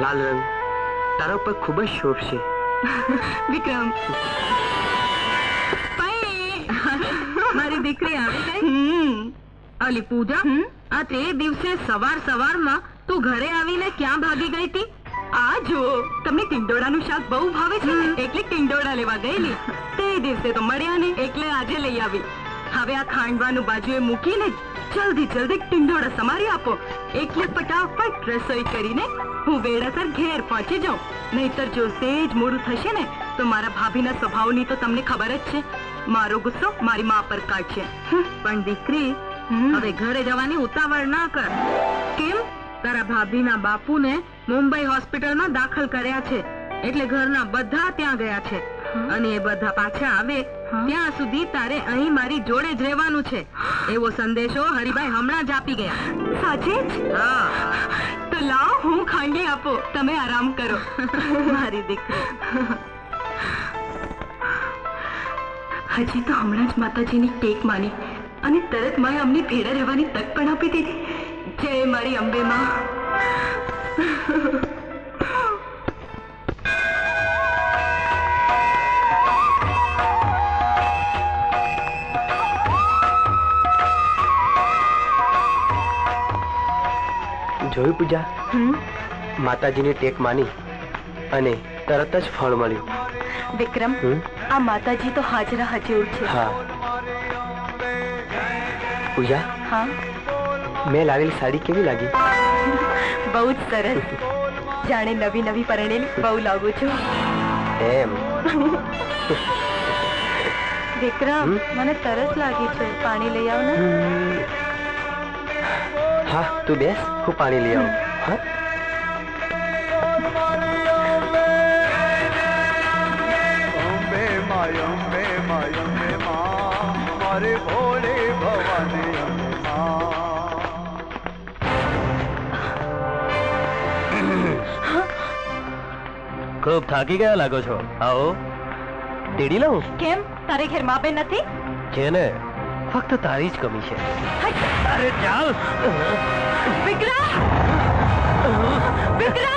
લાલ રંગ તારા ઉપર ખૂબ જ શોભ છે. વિક્રમ. [LAUGHS] મારી દીકરી આવી ગઈ? અલી પૂજા આ તે દિવસે સવાર સવારમાં તું ઘરે આવીને ક્યાં ભાગી ગઈ હતી? આ જો તમને ટિંડોળાનું શાક બહુ ભાવે છે. એટલે ટિંડોળા લેવા ગયેલી. તે દિવસે તો મળ્યા ને એટલે આજે લઈ આવી. હવે આ ખાંડવાનું બાજુએ મૂકીને જલ્દી જલ્દી ટિંડોળા સમારી આપો. એટલે ફટાફટ રસોઈ કરીને હું વેળાસર ઘેર પહોંચી જાઉં. નહીતર જો સેજ મોડું થશે ને તો મારા ભાભીના સ્વભાવની તો તમને ખબર જ છે. મારો ગુસ્સો મારી મા પર કાઢશે. પણ દીકરી. હવે ઘરે જવાની ઉતાવળ ના કર. કેમ? તારા ભાભીના બાપુને મુંબઈ હોસ્પિટલમાં દાખલ કર્યા છે. એટલે ઘરના બધા ત્યાં ગયા છે. અને એ બધા પાછા આવે ત્યાં સુધી તારે અહીં મારી જોડે જ રહેવાનું છે. એવો સંદેશો હરિભાઈ હમણાં જ આપી ગયા. સાચે જ? હા. તો લાવ હું ખાંડી આપો. તમે આરામ કરો. [LAUGHS] મારી દીકરી. હજી તો હમણાં જ માતાજીની ટેક માની. અને તરત માએ અમને ભેડા રહેવાની તક પણ આપી દીધી. જય મારી અંબે માં જોયું પૂજા? માતાજીને ટેક માની અને તરત જ ફળ મળ્યું. વિક્રમ આ માતાજી તો હાજરા હજૂર છે. હા. પૂજા? હા. મેં લાવેલી સાડી કેવી લાગી? [LAUGHS] બહુ જ સરસ. જાણે નવી નવી પરણેલી બહુ લાગુ છું. એમ. વિક્રમ મને તરસ લાગી છે. પાણી લઈ આવ ને. હા તું બેસ. હું પાણી લઈ આવું. હા? અંબે માય અંબે માય અંબે માં. મારે ભોળે ભવાની ખૂબ થાકી ગયા લાગો છો? આવો. તેડી લઉં? કેમ? તારે ઘેર માપે નથી? છે ને ફક્ત તારી જ કમી છે. અરે ચાલ. વિક્રમ! વિક્રમ!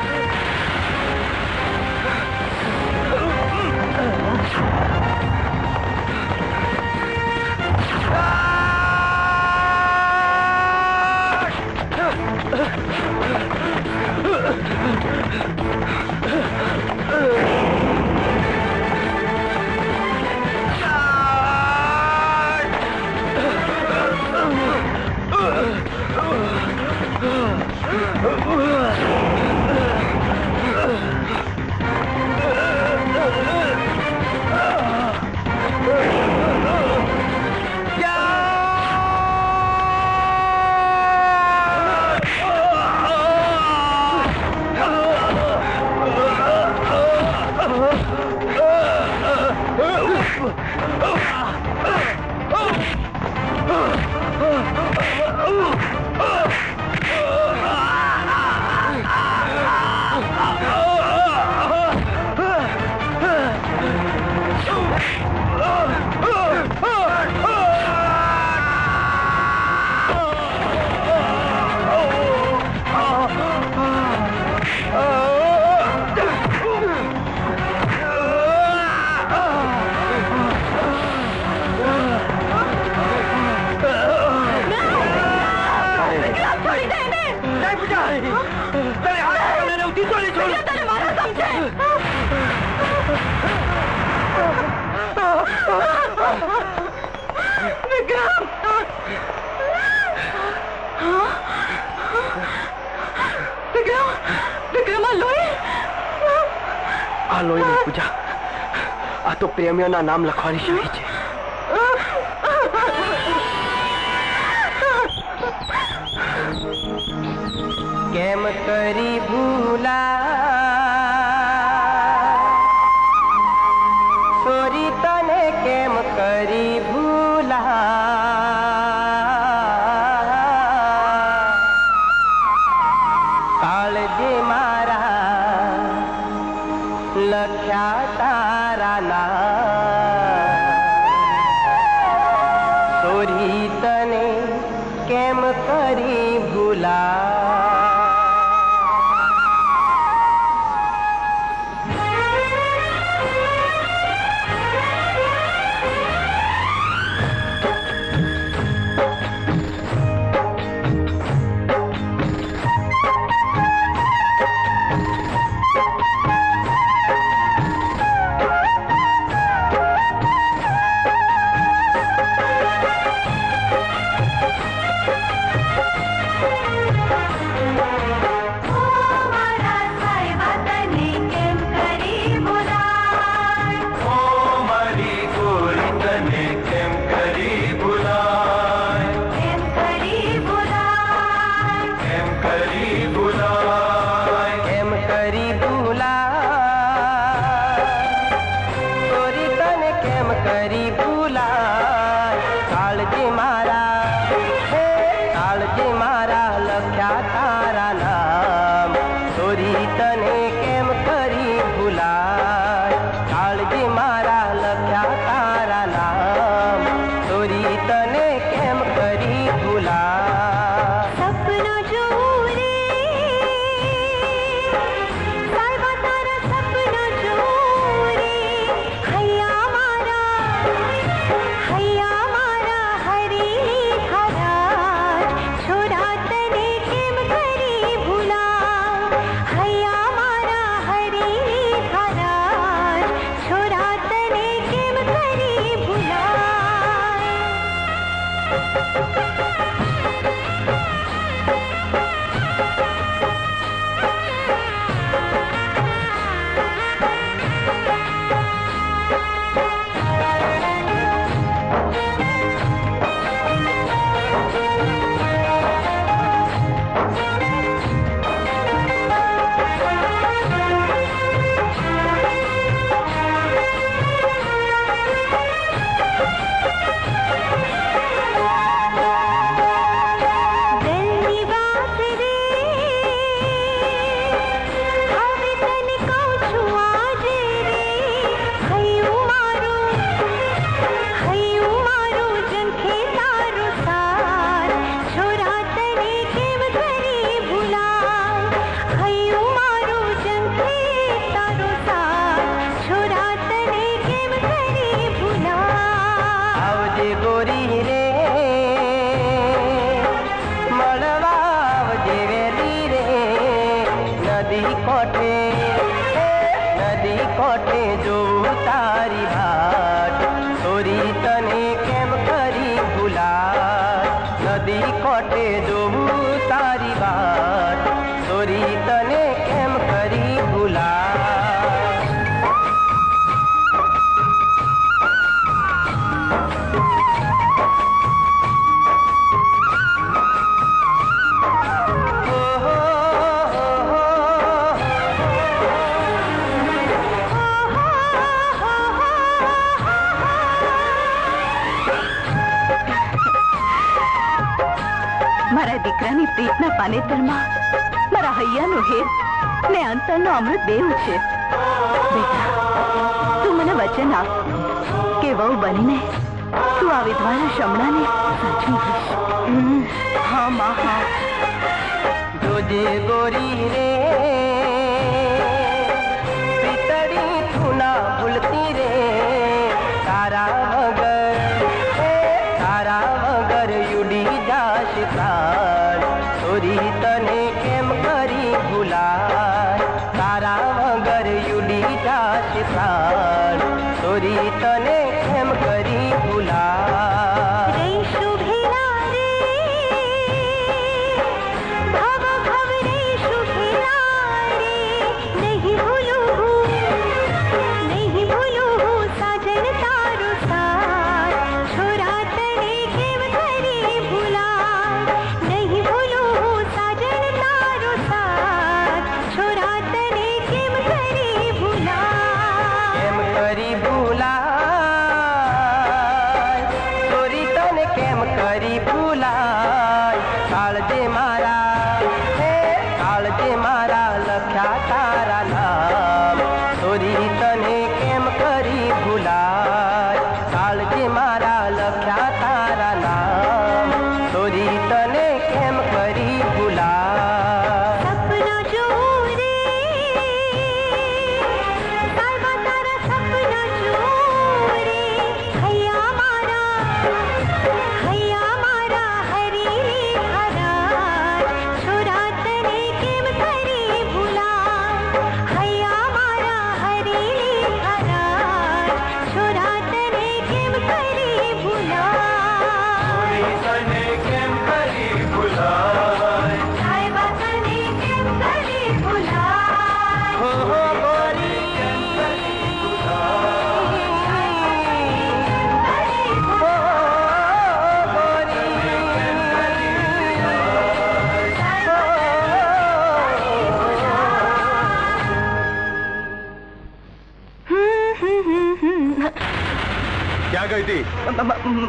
Ugh! પૂજા આ તો પ્રેમીઓના નામ લખવાની શાહી છે. કેમ કરી ભૂલા?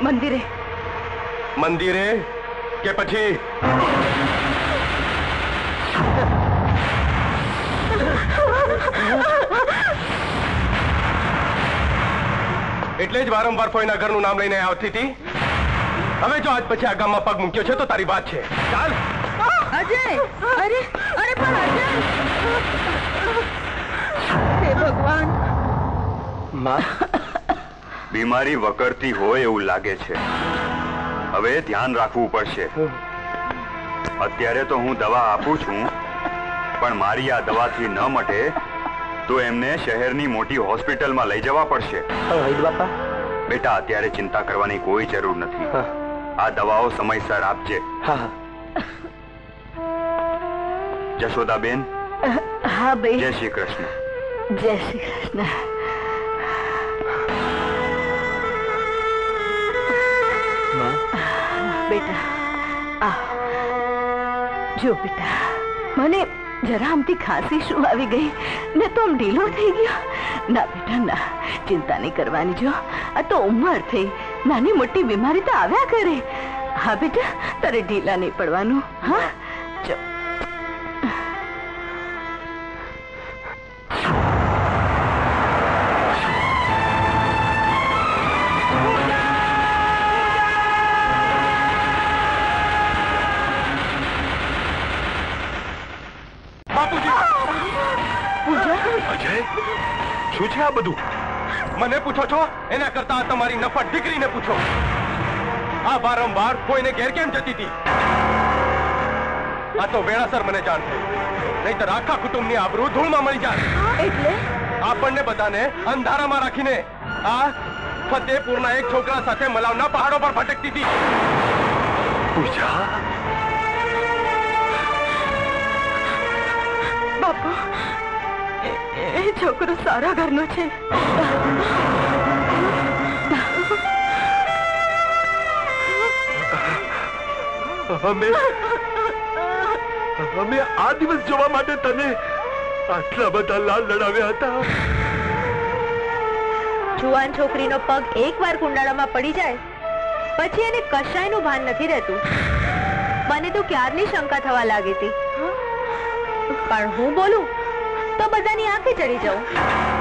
મંદિરે. મંદિરે કે પછી? એટલે જ વારંવાર ફોઈના ઘરનું નામ લઈને આવતી હતી. હવે જો આજ પછી આ ગામમાં પગ મૂક્યો છે તો તારી વાત છે. ચાલ. અજય! અરે અરે પણ અજય! હે ભગવાન. માં બીમારી વકરતી હોય એવું લાગે છે. હવે ધ્યાન રાખવું પડશે. અત્યારે તો હું દવા આપું છું પણ મારી આ દવાથી ન મટે તો એમને શહેરની મોટી હોસ્પિટલમાં લઈ જવા પડશે. બાપા. બેટા અત્યારે ચિંતા કરવાની કોઈ જરૂર નથી. આ દવાઓ સમયસર આપજે. હા હા. જશોદાબેન. જય શ્રી કૃષ્ણ. જય શ્રી કૃષ્ણ. બેટા. જો બેટા, મને જરા આમથી ખાંસી શું આવી ગઈ? ને તો આમ ઢીલો થઈ ગયો. ના બેટા, ના. ચિંતા નહીં કરવાની, જો. આ તો ઉંમર થઈ. નાની મોટી બીમારી તો આવ્યા કરે. હા બેટા, તારે ઢીલા નહીં પડવાનું. હા? ચો. છે આ બધું? મને પૂછો છો? એના કરતા તમારી નફટ દીકરીને પૂછો. આ વારંવાર કોઈને ઘેર કેમ જતી હતી. આ તો વેળાસર મને જાણ થઈ. નહીતર આખા કુટુંબની આબરૂ ધૂળમાં મળી જાય. એટલે? આપણને બધાને અંધારામાં રાખીને આ ફતેપુરના એક છોકરા સાથે મલાવના પહાડો પર ભટકતી હતી. પૂજા? બાપુ એ- છોકરો સારા ઘરનો છે. અમે અમે આ દિવસ જોવા માટે તને આટલા બધા લાલ લડાવ્યા હતા. જુવાન છોકરીનો પગ એકવાર કુંડાળામાં પડી જાય પછી એને કશાયનું ભાન નથી રહેતું. મને તો ક્યારની શંકા થવા લાગી હતી. પણ હું બોલું તો બધાની આંખે ચડી જાઉં.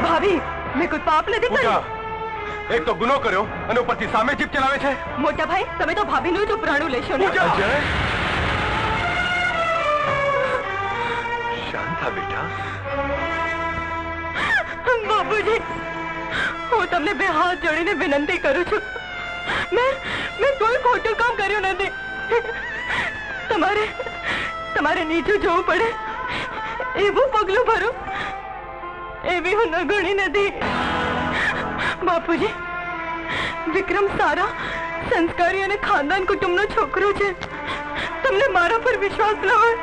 ભાભી મેં કોઈ પાપ નથી કર્યું? એક તો ગુનો કર્યો અને ઉપરથી સામે જીપ ચલાવે છે. મોટા ભાઈ તમે તો ભાભીનું જ ઉપરાણું લેશો ને. શાંત થા બેટા. બાપુજી હું તમને બે હાથ જોડીને વિનંતી કરું છું. મેં મેં કોઈ ખોટું કામ કર્યું નથી. તમારે તમારે નીચું જોવું પડે. એવું પગલું ભરો? એવી હું નગણી નથી. બાપુજી વિક્રમ સારા સંસ્કારી અને ખાનદાન કુટુંબનો છોકરો છે. તમને મારા પર વિશ્વાસ ન હોય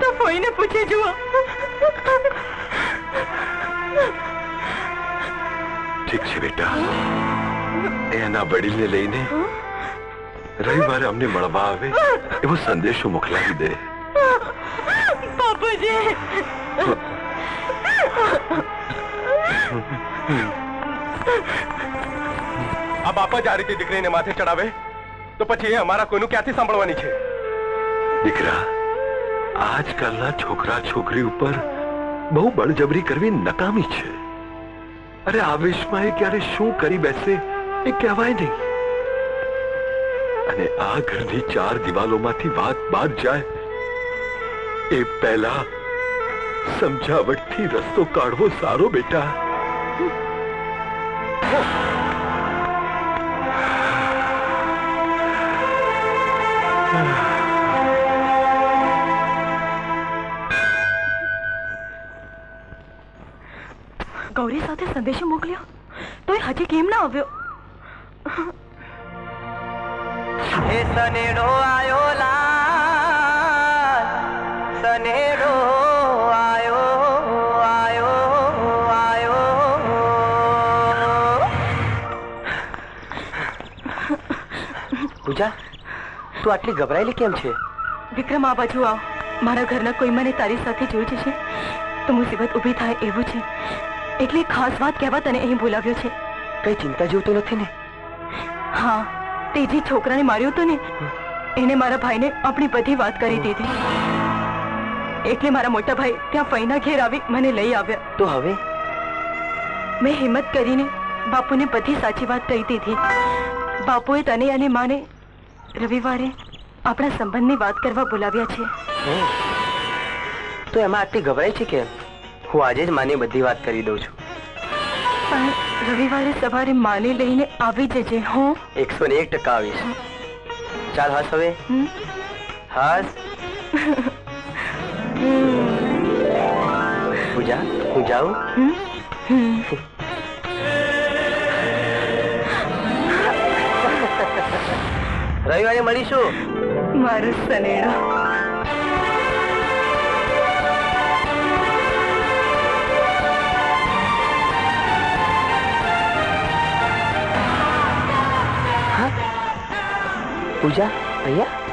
તો કોઈને પૂછી જુઓ. ઠીક છે બેટા. એના વડીલને લઈને રવિવારે અમને મળવા આવે એવો સંદેશો મોકલાવી દે. બાપુજી આ બાપા જ આ રીતે દીકરીને માથે ચડાવે તો પછી એ અમારા કોઈનું ક્યાંથી સાંભળવાની છે દીકરા આજકાલના છોકરા છોકરી ઉપર બહુ બળજબરી કરવી નકામી છે. અરે આવેશમાં એ ક્યારે શું કરી બેસે એ કહેવાય નહીં. અને આ ઘરની ચાર દિવાલોમાંથી વાત બહાર જાય એ પહેલા સમજાવટથી રસ્તો કાઢવો સારો બેટા. ગૌરી સાથે સંદેશો મોકલ્યો? તો એ હજી કેમ ના આવ્યો? એ સનેડો આયો લાલ સનેડો આયો આયો આયો. પૂજા તું આટલી ગભરાયેલી કેમ છે? વિક્રમ આ બાજુ આવ. મારા ઘરના કોઈ મને તારી સાથે જોઈ જશે તો મુસીબત ઊભી થાય એવું છે. એટલે ખાસ વાત કહેવા તને અહીં બોલાવ્યો છે. કઈ ચિંતા જેવું તો નથી ને? હા તે જે છોકરાને માર્યો હતો ને એને મારા ભાઈને આપણી બધી વાત કરી દીધી. એટલે મારા મોટા ભાઈ ત્યાં ફઈના ઘેર આવી મને લઈ આવ્યા. તો હવે? મેં હિંમત કરીને બાપુને બધી સાચી વાત કહી દીધી. બાપુએ તને અને માને રવિવારે આપણા સંબંધની વાત કરવા બોલાવ્યા છે. તો એમાં આટલી ગભરાય છે કે હું આજે જ માની બધી વાત કરી દઉં છું. પણ રવિવારે સવારે માને લઈને આવી જજે હું. એકસો ને એક ટકા આવીશ. ચાલ હસ હવે? હસ. પૂજા હું જાઉં હમ? હમ. રવિવારે મળીશું મારો સનેડો પૂજા અહીંયા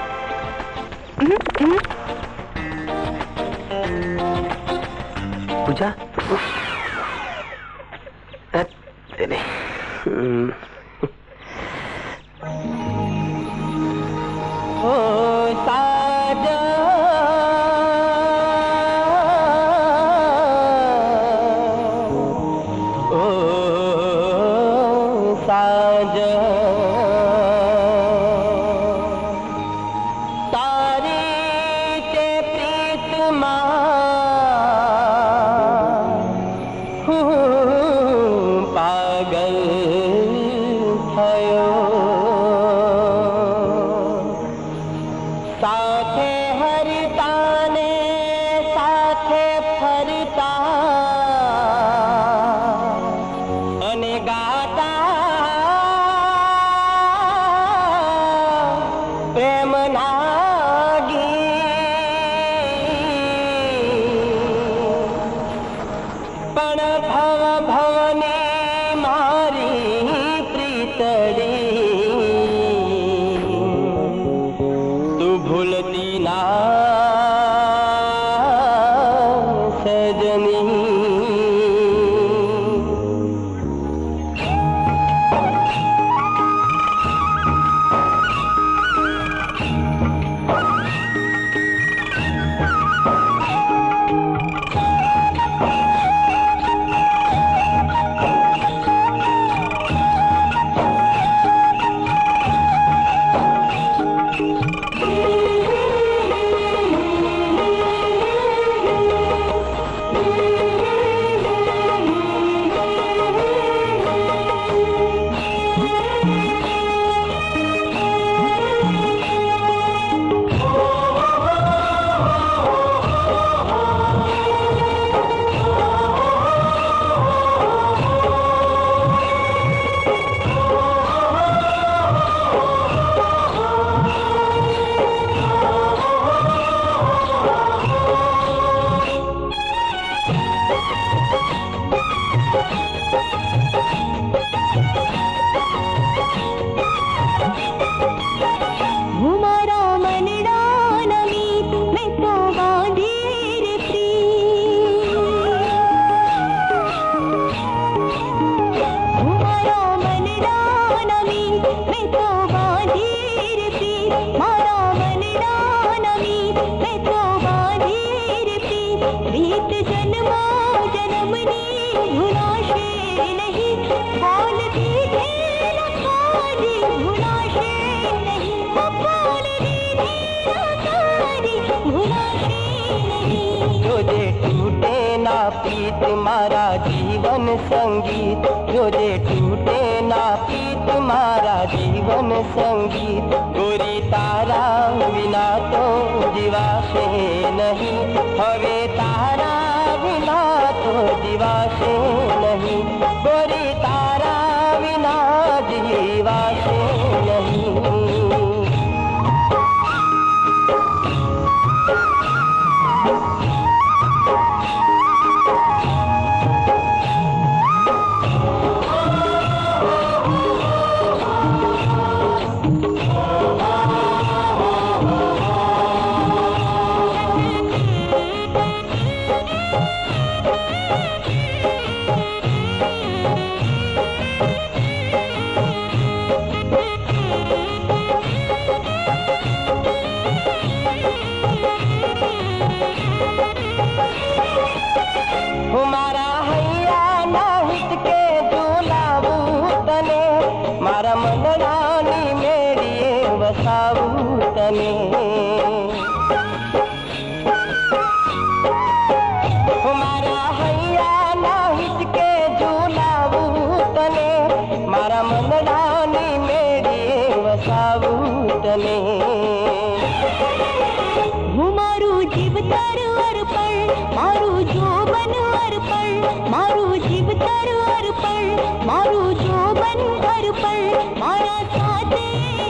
विना तो जीवाशे नहीं हवे મારા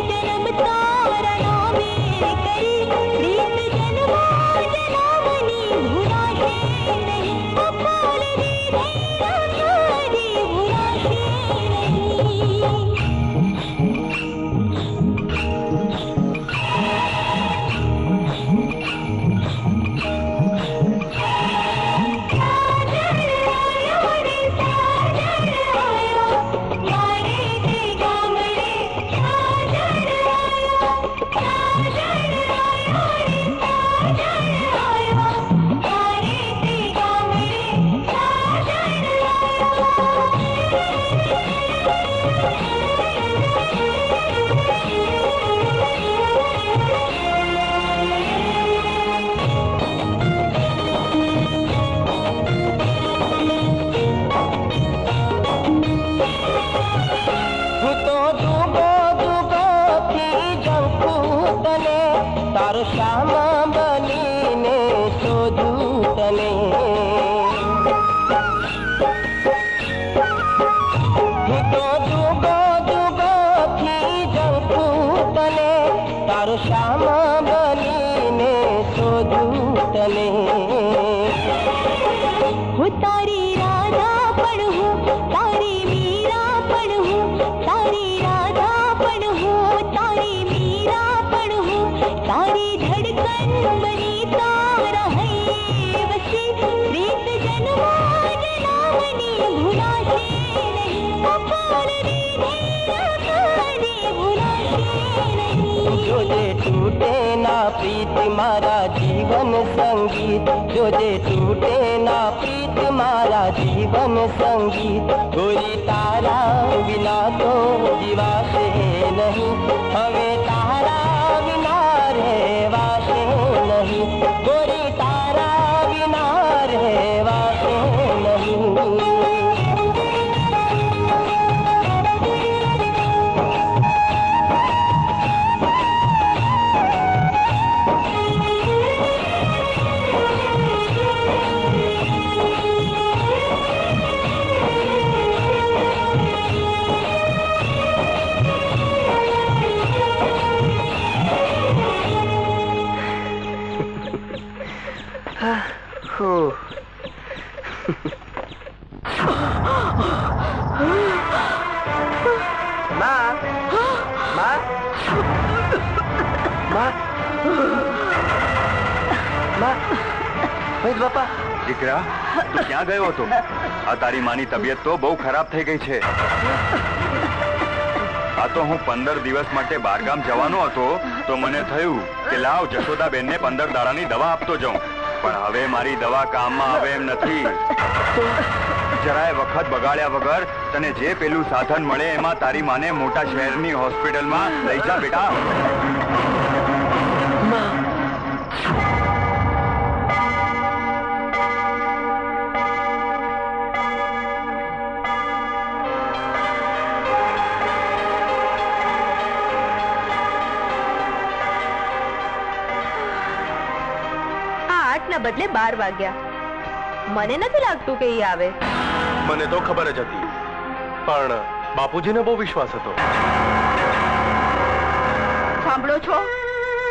જોજે છૂટે ના પ્રીત મારા જીવન સંગીત. જોજે તૂટે ના પ્રીત મારા જીવન સંગીત. ગોરી તારા વિના તો જીવાશે નહીં. હવે તારા વિના રહેવાશે નહીં. દીકરા, તું ક્યાં ગયો હતો? આ તારી માની તબિયત તો બહુ ખરાબ થઈ ગઈ છે. આ તો હું પંદર દિવસ માટે બારગામ જવાનો હતો, તો મને થયું કે લાવ જશોદાબેનને પંદર દાડાની દવા આપતો જાઉં. પણ હવે મારી દવા કામમાં આવે એમ નથી. જરાય વખત બગાડ્યા વગર તને જે પેલું સાધન મળે એમાં તારી માને મોટા શહેરની હોસ્પિટલમાં લઈ જા બેટા. બદલે બાર વાગ્યા. મને નથી લાગતું કે એ આવે. મને તો ખબર જ હતી. પણ બાપુજીને બહુ વિશ્વાસ હતો. સાંભળો છો?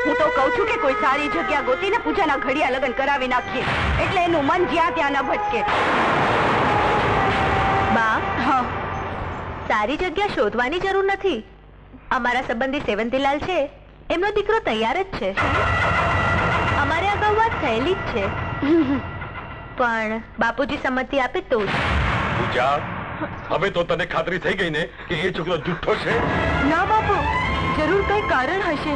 હું તો કહું છું કે કોઈ સારી જગ્યા ગોતીને પૂજાના ઘડિયા લગ્ન કરાવી નાખીએ. એટલે એનું મન જ્યાં ત્યાં ન ભટકે. બા? હા. સારી જગ્યા શોધવાની જરૂર નથી. અમારા સંબંધી સેવંતીલાલ છે. એમનો દીકરો તૈયાર જ છે. થયેલી જ છે. પણ બાપુજી સંમતિ આપે તો જ. પૂજા હવે તો તને ખાતરી થઈ ગઈ ને કે એ છોકરો જુઠ્ઠો છે? ના બાપુ જરૂર કઈ કારણ હશે.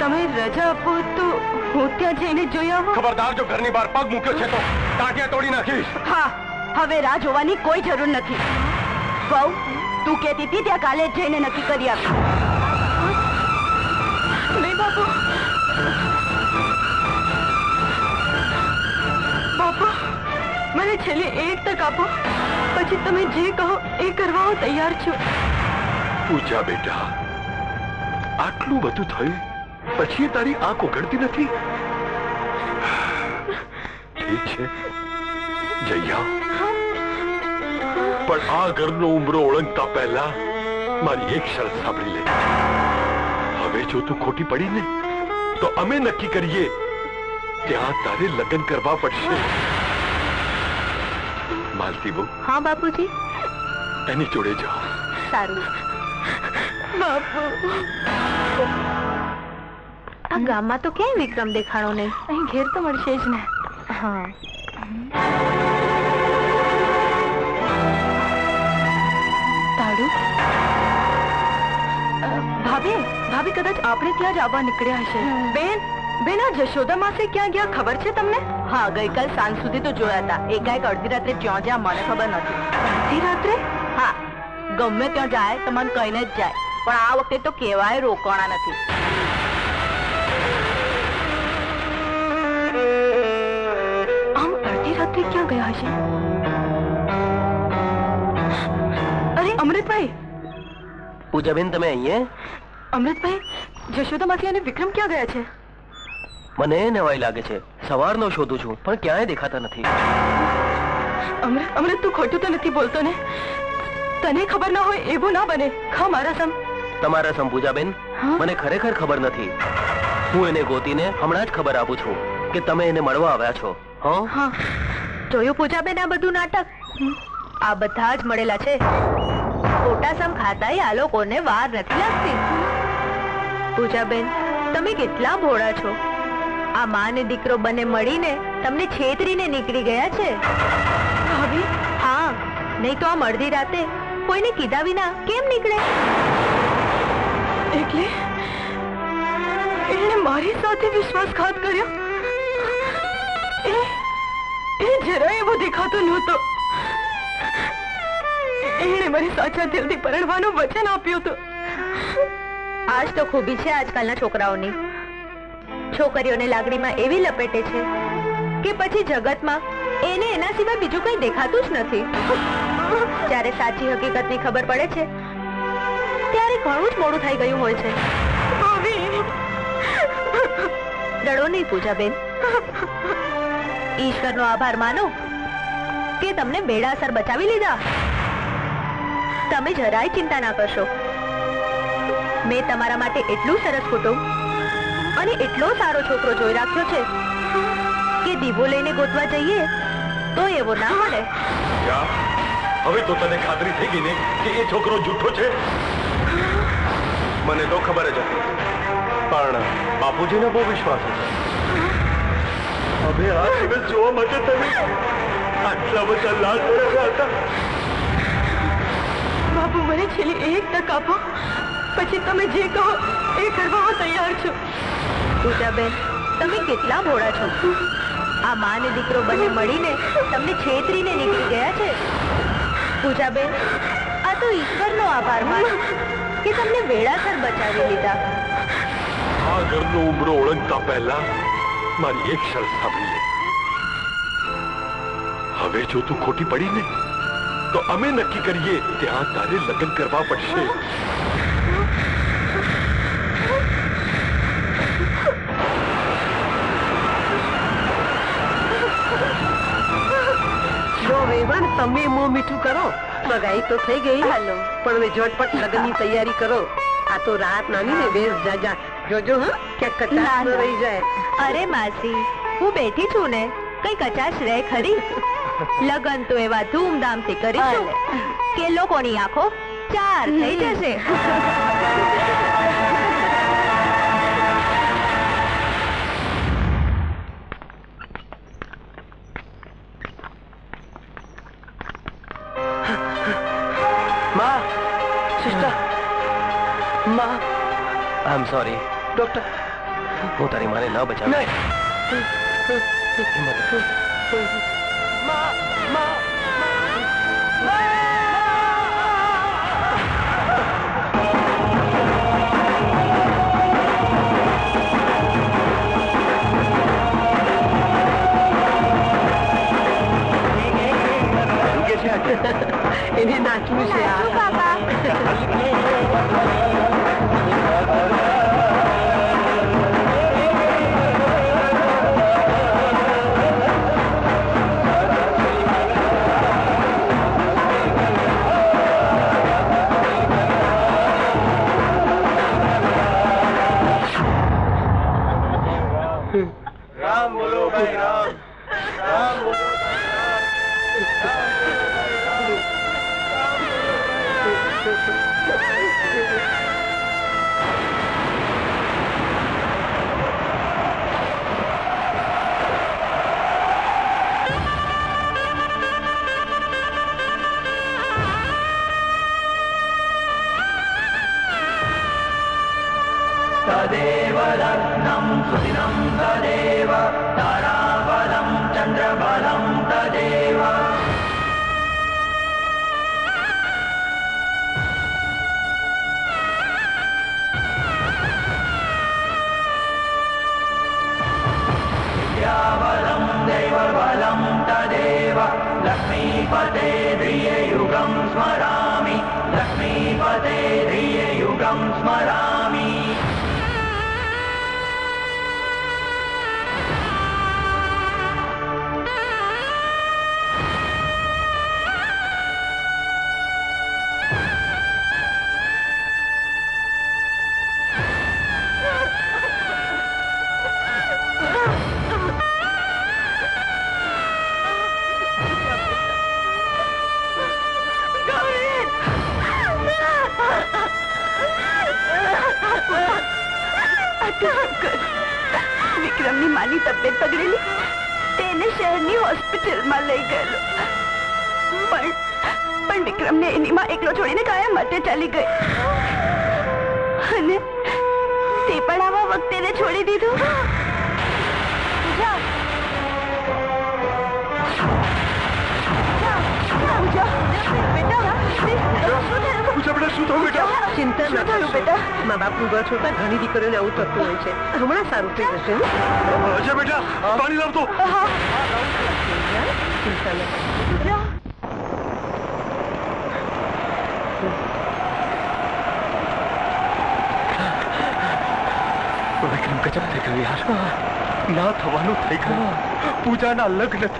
તમે રજા આપો તો હું ત્યાં જઈને જોઈ આવું. ખબરદાર જો ઘરની બહાર પગ મૂક્યો છે તો ટાંટિયા તોડી નાખીશ. હા હવે રાહ જોવાની કોઈ જરૂર નથી. વહુ તું કહેતી હતી ત્યાં કાલે જ જઈને નક્કી કરી આપ. નહીં બાપુ. મને છેલ્લી એક તક આપો. પછી તમે જે કહો એ કરવા હું તૈયાર છું. પૂજા બેટા, આટલું બધું થયું, પછી તારી આંખ ઉઘડતી નથી? પણ આ ઘરનો ઉમરો ઓળંગતા પહેલા મારી એક શરત સાંભળી લે. હવે જો તું ખોટી પડી ને, તો અમે નક્કી કરીએ ત્યાં તારે લગ્ન કરવા પડશે. માલતી બહુ. હા બાપુજી. એની જોડે જાઓ. સારું. બાપુ. આ ગામમાં તો ક્યાંય વિક્રમ દેખાણો નહીં. અહીં ઘેર તો મળશે જ ને. હા. અ, ભાભી ભાભી કદાચ આપણે ત્યાં જ આવવા નીકળ્યા હશે. બેન બેન જશોદા માસે ક્યાં ગયા ખબર છે તમને? હા ગઈકાલ સાંજ સુધી તો જોયા હતા. એકાએક અડધી રાત્રે ક્યાં જ્યાં મને ખબર નથી અડધી રાત્રે? હા. ગમે ત્યાં જાય તો મને કહીને જ જાય. પણ આ વખતે તો કેવાય રોકાણા નથી. આમ અડધી રાત્રે ક્યાં ગયા હશે? અરે અમૃતભાઈ! પૂજાબેન તમે અહીંયા? અમૃતભાઈ જશોદા માસી અને વિક્રમ ક્યાં ગયા છે? મને નવાઈ લાગે છે. સવારનો શોધું છું પણ ક્યાંય દેખાતા નથી. અમૃત અમૃત તું ખોટું તો નથી બોલતો ને? તને ખબર ના હોય એવું ના બને. ખા મારા સમ તમારા સમ પૂજાબેન મને ખરેખર ખબર નથી. હું એને ગોતીને હમણાં જ ખબર આપું છું કે તમે એને મળવા આવ્યા છો. હં? હા. જોયું પૂજાબેન આ બધું નાટક? આ બધા જ મળેલા છે. ખોટા સમ ખાતાય આ લોકોને વાર નથી લાગતી. પૂજાબેન તમે કેટલા ભોળા છો? આ માં ને દીકરો બંને મળીને તમને છેતરીને નીકળી ગયા છે? હા નહીં તો આમ અડધી રાતે કોઈને કીધા વિના કેમ નીકળે? એટલે? એણે મારી સાથે વિશ્વાસઘાત કર્યો? એ એ જરા એવો દેખાતો નહોતો. એણે મારી સાચા દિલથી પરણવાનું વચન આપ્યું હતું. આજ તો ખૂબી છે આજકાલના છોકરાઓની. છોકરીઓને લાગણીમાં એવી લપેટે છે કે પછી જગતમાં એને એના સિવાય બીજું કંઈ દેખાતું જ નથી. જ્યારે સાચી હકીકતની ખબર પડે છે, ત્યારે ઘણું જ મોડું થઈ ગયું હોય છે. રડો નહીં પૂજાબેન, ઈશ્વરનો આભાર માનો કે તમને બેડાસર બચાવી લીધા. તમે જરાય ચિંતા ના કરશો. મેં તમારા માટે એટલું સરસ કુટુંબ અને એટલો સારો છોકરો જોઈ રાખ્યો છે કે દીવો લઈને ગોતવા જઈએ તો એવો ના મળે. હવે તો તને ખાતરી થઈ ગઈ ને કે એ છોકરો જૂઠો છે? મને તો ખબર જ હતી. પણ બાપુજીને બહુ વિશ્વાસ હતો. હવે આ દિવસ જોવા માટે તમે આટલા બધા લાલ પડ્યા હતા. બાપુ મને છેલ્લી એક તક આપો. પછી તમે જે કહો એ કરવા હું તૈયાર છું. પૂજાબેન તમે કેટલા ભોળા છો? આ માં ને દીકરો બંને મળીને તમને છેતરીને નીકળી ગયા છે? પૂજાબેન આ તો ઈશ્વરનો આભાર માનો કે તમને વેળાસર બચાવી લીધા. આ ઘરનો ઉમરો ઓળખતા પહેલા મારી એક શરત સાંભળી હવે જો તું ખોટી પડી ને, તો અમે નક્કી કરીએ ત્યાં તારે લગ્ન કરવા પડશે. તમે મો મીઠું કરો. મગાઈ તો થઈ ગઈ. હાલો. પણ હવે ઝટપટ લગ્નની તૈયારી કરો. આ તો રાત નાની ને બેસ જાજા જોજો હા ક્યાંક કચાશ ના, રહી જાય. અરે માસી હું બેઠી છું ને કઈ કચાશ રહે ખરી? લગન તો એવા ધૂમધામથી કરીશું કે લોકોની આંખો ચાર થઈ જશે. આઈ એમ સોરી ડોક્ટર હું તારી માને ન બચાવ નહીં મા મા મા એને નાચવું છે બાબા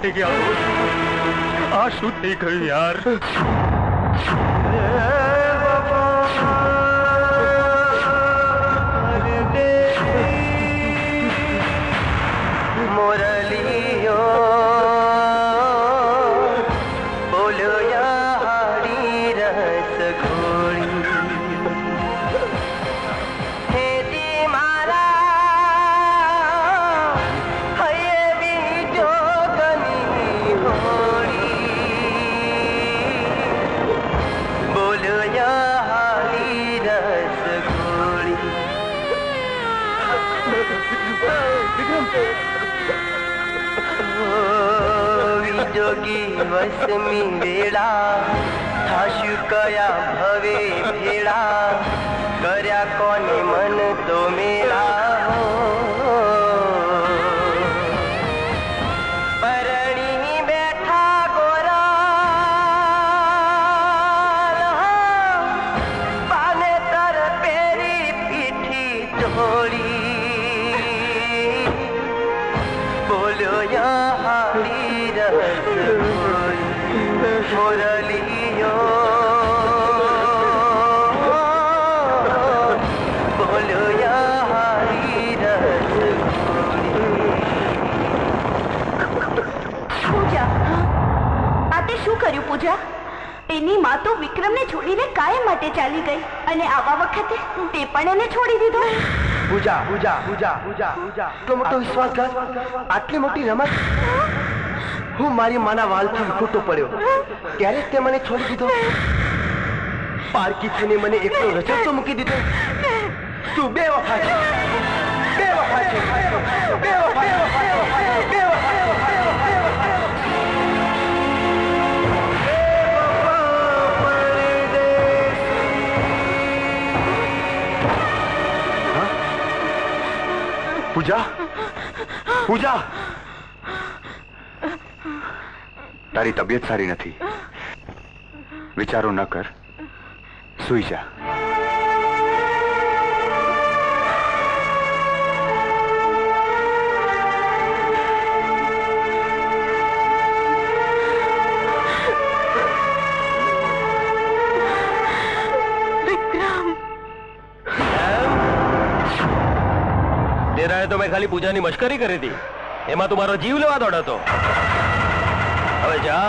ફાટી ગયા આ શું થઈ ગયું યાર? વખત આટલી મોટી રમત? હું મારી માના વાલથી વિખૂટો પડ્યો. ત્યારે તે મને છોડી દીધો. પારકી થઈને મને એકલો રજતો મૂકી દીધો. તું બે વફા બે વફા બે વફા બે વફા પૂજા? પૂજા. તારી તબિયત સારી નથી. વિચારો ન કર. સુઈ જા. તેરાએ તો મેં ખાલી પૂજાની મશ્કરી કરી હતી. એમાં તું મારો જીવ લેવા દોડતો હવે જા,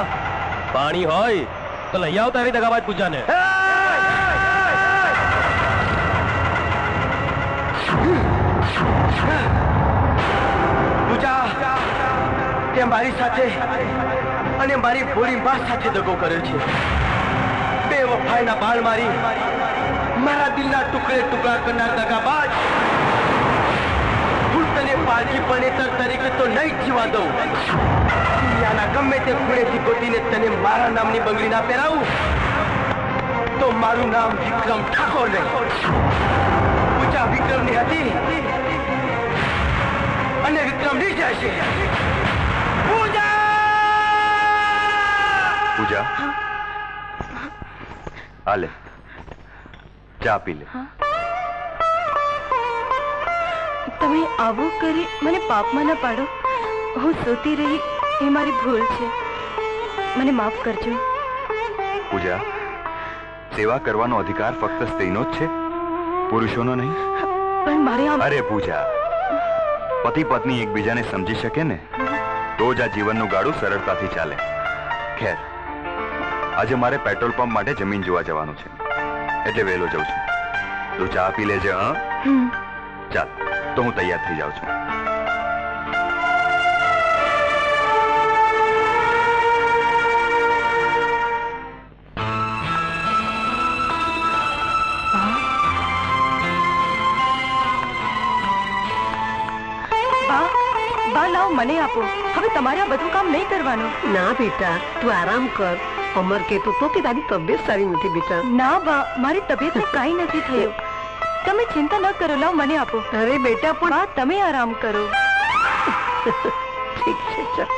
પાણી હોય તો લઈ આવ તારી દગાબાજ પૂજાને. પૂજા તે મારી સાથે અને મારી ભોળી માં સાથે દગો કર્યો છે. બે વફાઈના બાળ મારી મારા દિલના ટુકડે ટુકડા કરનાર દગાબાજ પારકી પણેતર તરીકે તો નહીં જીવા દઉં. દુનિયાના ગમે તે ખૂણેથી ગોતીને તને મારા નામની બંગડી ના પહેરાવું. તો મારું નામ વિક્રમ ઠાકોર નહીં પૂજા વિક્રમની હતી. અને વિક્રમની જશે પૂજા! પૂજા? હાલે. ચા પી લે. આવું કરી મને પાપમાં ન પાડો. હું સૂતી રહી એ મારી ભૂલ છે. મને માફ કરજો. પૂજા સેવા કરવાનો અધિકાર ફક્ત સ્ત્રીનો જ છે? પુરુષોનો નહીં? પણ મારે અરે પૂજા પતિ પત્ની એકબીજાને સમજી શકે ને? તો જ આ જીવનનું ગાડું સરળતાથી ચાલે. ખેર આજે મારે પેટ્રોલ પંપ માટે જમીન જોવા જવાનું છે. એટલે વહેલો જઉં છું. તું ચા પી લેજે હા. ચાલ. તો હું તૈયાર થઈ જાઉં છું. લાવ મને આપો. હવે તમારે આ બધું કામ નહીં કરવાનું. ના બેટા તું આરામ કર. અમર કહેતો તો કે તારી તબિયત સારી નથી બેટા. ના બા મારી તબિયત કાંઈ નથી થયું. તમે ચિંતા ન કરો લાવ મને આપો. અરે બેટા પણ તમે આરામ કરો. ઠીક છે ચાલ.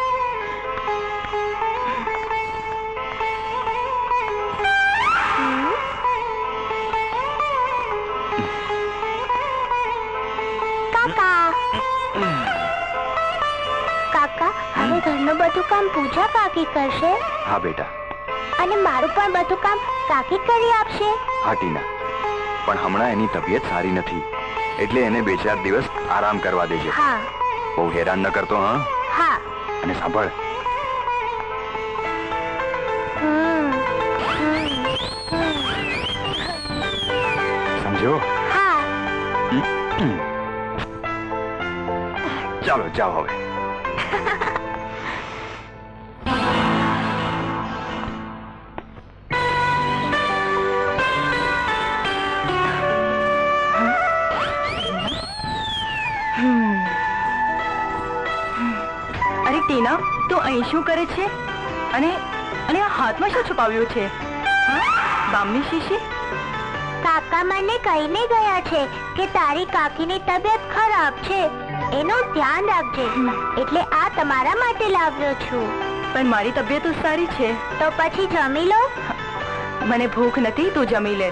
કાકા. કાકા હવે ઘરનું બધું કામ પૂજા કાકી કરશે? હા બેટા. અને મારું પણ બધું કામ કાકી કરી આપશે? હા ટીના. પણ હમણાં એની તબિયત સારી નથી. એટલે એને બે ચાર દિવસ આરામ કરવા દેજે. હા. બહુ હેરાન ન કરતો હા? અને સાંભળ. સમજો ચાલો જાઓ હવે. અહીં શું કરે છે? અને અને આ હાથમાં શું છુપાવ્યું છે? બામની શીશી? કાકા મને કહીને ગયા છે કે તારી કાકીની તબિયત ખરાબ છે. એનું ધ્યાન રાખજે. એટલે આ તમારા માટે લાવ્યો છું. પણ મારી તબિયત તો સારી છે. તો પછી જમી લો. મને ભૂખ નથી તું જમી લે.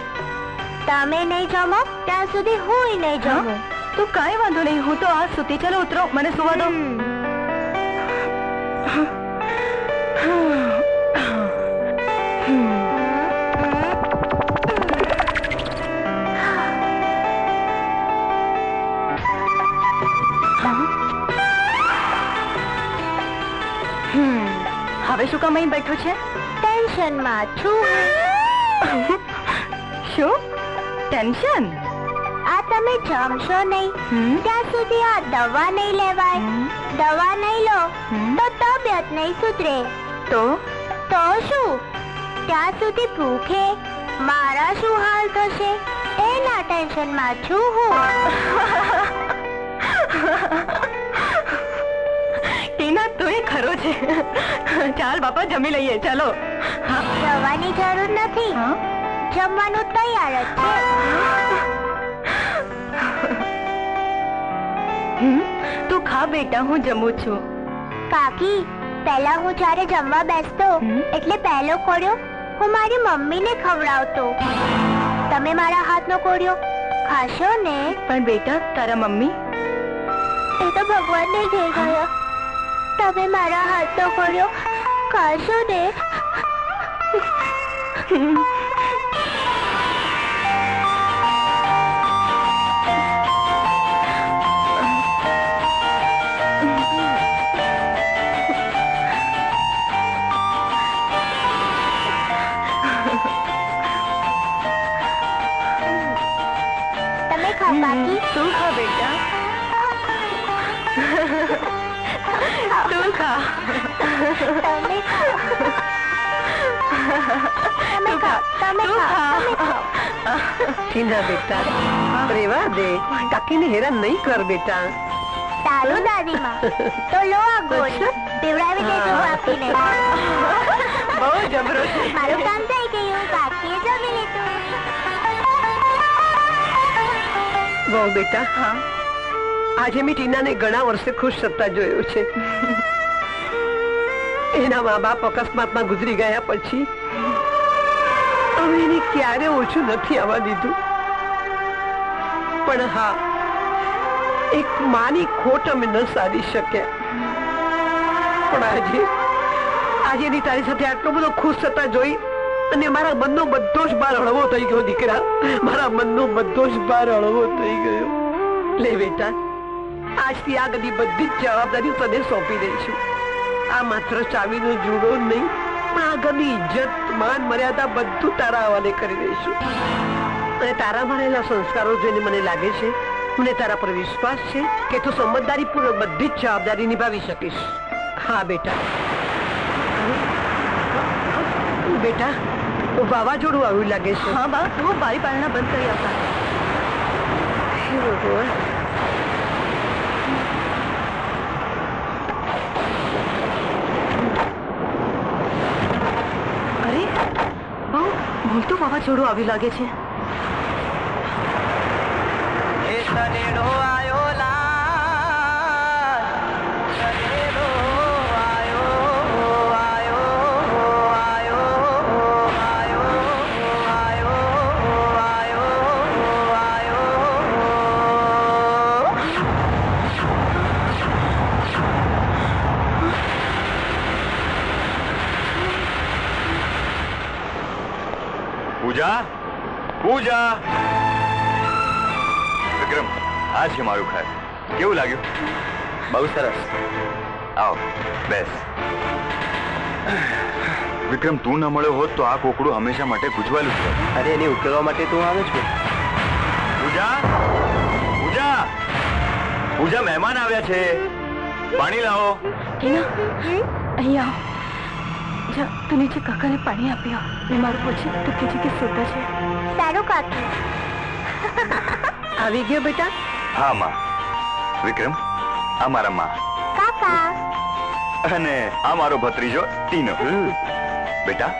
તમે નહીં જમો ત્યાં સુધી હું નહીં જમું. તું કાંઈ વાંધો નહીં હું તો આ સુતી ચલો ઉતરો મને સુવા દો. કામ અહીં બેઠો છે? ટેન્શનમાં છું. શું? ટેન્શન? આ તમે જમશો નહીં. ત્યાં સુધી આ દવા નહીં લેવાય. દવા નહીં લો તો તબિયત નહીં સુધરે. તો? તો શું? ત્યાં સુધી ભૂખે મારા શું હાલ થશે? એના ટેન્શનમાં છું હું. [LAUGHS] ટીના તું એ ખરો છે. [LAUGHS] ચાલ બાપા જમી લઈએ. ચાલો. જવાની જરૂર નથી. હા? જમવાનું તૈયાર જ છે? તું ખા બેટા હું જમું છું. કાકી પહેલા હું જ્યારે જમવા બેસતો એટલે પહેલો કોળિયો હું મારી મમ્મીને ખવડાવતો. તમે મારા હાથનો કોળિયો ખાશો ને? પણ બેટા તારા મમ્મી? એ તો ભગવાનને જઈ ગયો. તમે મારા હાથનો કોળિયો ખાશો ને? બેટા. રેવા દે. કાકીને હેરાન નહીં કર બેટા. સારું દાદીમાં. તો લો આ ગોળ. પીવડાવી દેજો આપીને બહુ જબરો મારું કામ થઈ ગયું. બાકી જમી લીધું. વહુ બેટા. હા. આજે મેં ટીનાને ઘણા વર્ષે ખુશ થતા જોયો છે. એના મા બાપ અકસ્માતમાં ગુજરી ગયા પછી હવે એને ક્યારે ઓછું નથી આવવા દીધું. પણ હા, એક માની ખોટ અમે ન સારી શક્યા પણ આજે આજે એની તારી સાથે આટલો બધો ખુશ થતા જોઈ અને મારા મનનો બધો જ બાર હળવો થઈ ગયો, દીકરા. મારા મનનો બધો જ બાર હળવો થઈ ગયો. લે બેટા, આજથી આ બધી બધી જ જવાબદારી તને સોંપી દઈશું આ માત્ર ચાવીનો જુડો નહીં, પણ આ ઘરની ઇજ્જત, માન, મર્યાદા બધું તારા હવાલે કરી દઈશું. અને તારા ભણેલા સંસ્કારો જોઈને મને લાગે છે મને તારા પર વિશ્વાસ છે કે તું સમજદારીપૂર્વક બધી જ જવાબદારી નિભાવી શકીશ. હા બેટા. બેટા વાવાઝોડું આવ્યું લાગે છે. હા બા તું બારી પારણા બંધ કરી આવતા મોટું વાવાઝોડું આવ્યું લાગે છે. એ સનેડો આયો છે મારું ઘર. કેવું લાગ્યું? બહુ સરસ. આવ બેસ. વિક્રમ તું ન મળ્યો હોત તો આ કોકડું હંમેશા માટે ગુજવાયેલું છે અરે એને ઉકેલવા માટે તું આવે છું? પૂજા પૂજા પૂજા મહેમાન આવ્યા છે. પાણી લાવો. અહીંયા આવ. જા તું નીચે કાકાને પાણી આપી આવ. ને મારું પૂછી તો કીધું કે શુદ્ધ છે. સારું કાકી. આવી ગયો બેટા. હા માં. વિક્રમ આ મારા માં. કાકા. અને આ મારો ભત્રીજો ટીનો. બેટા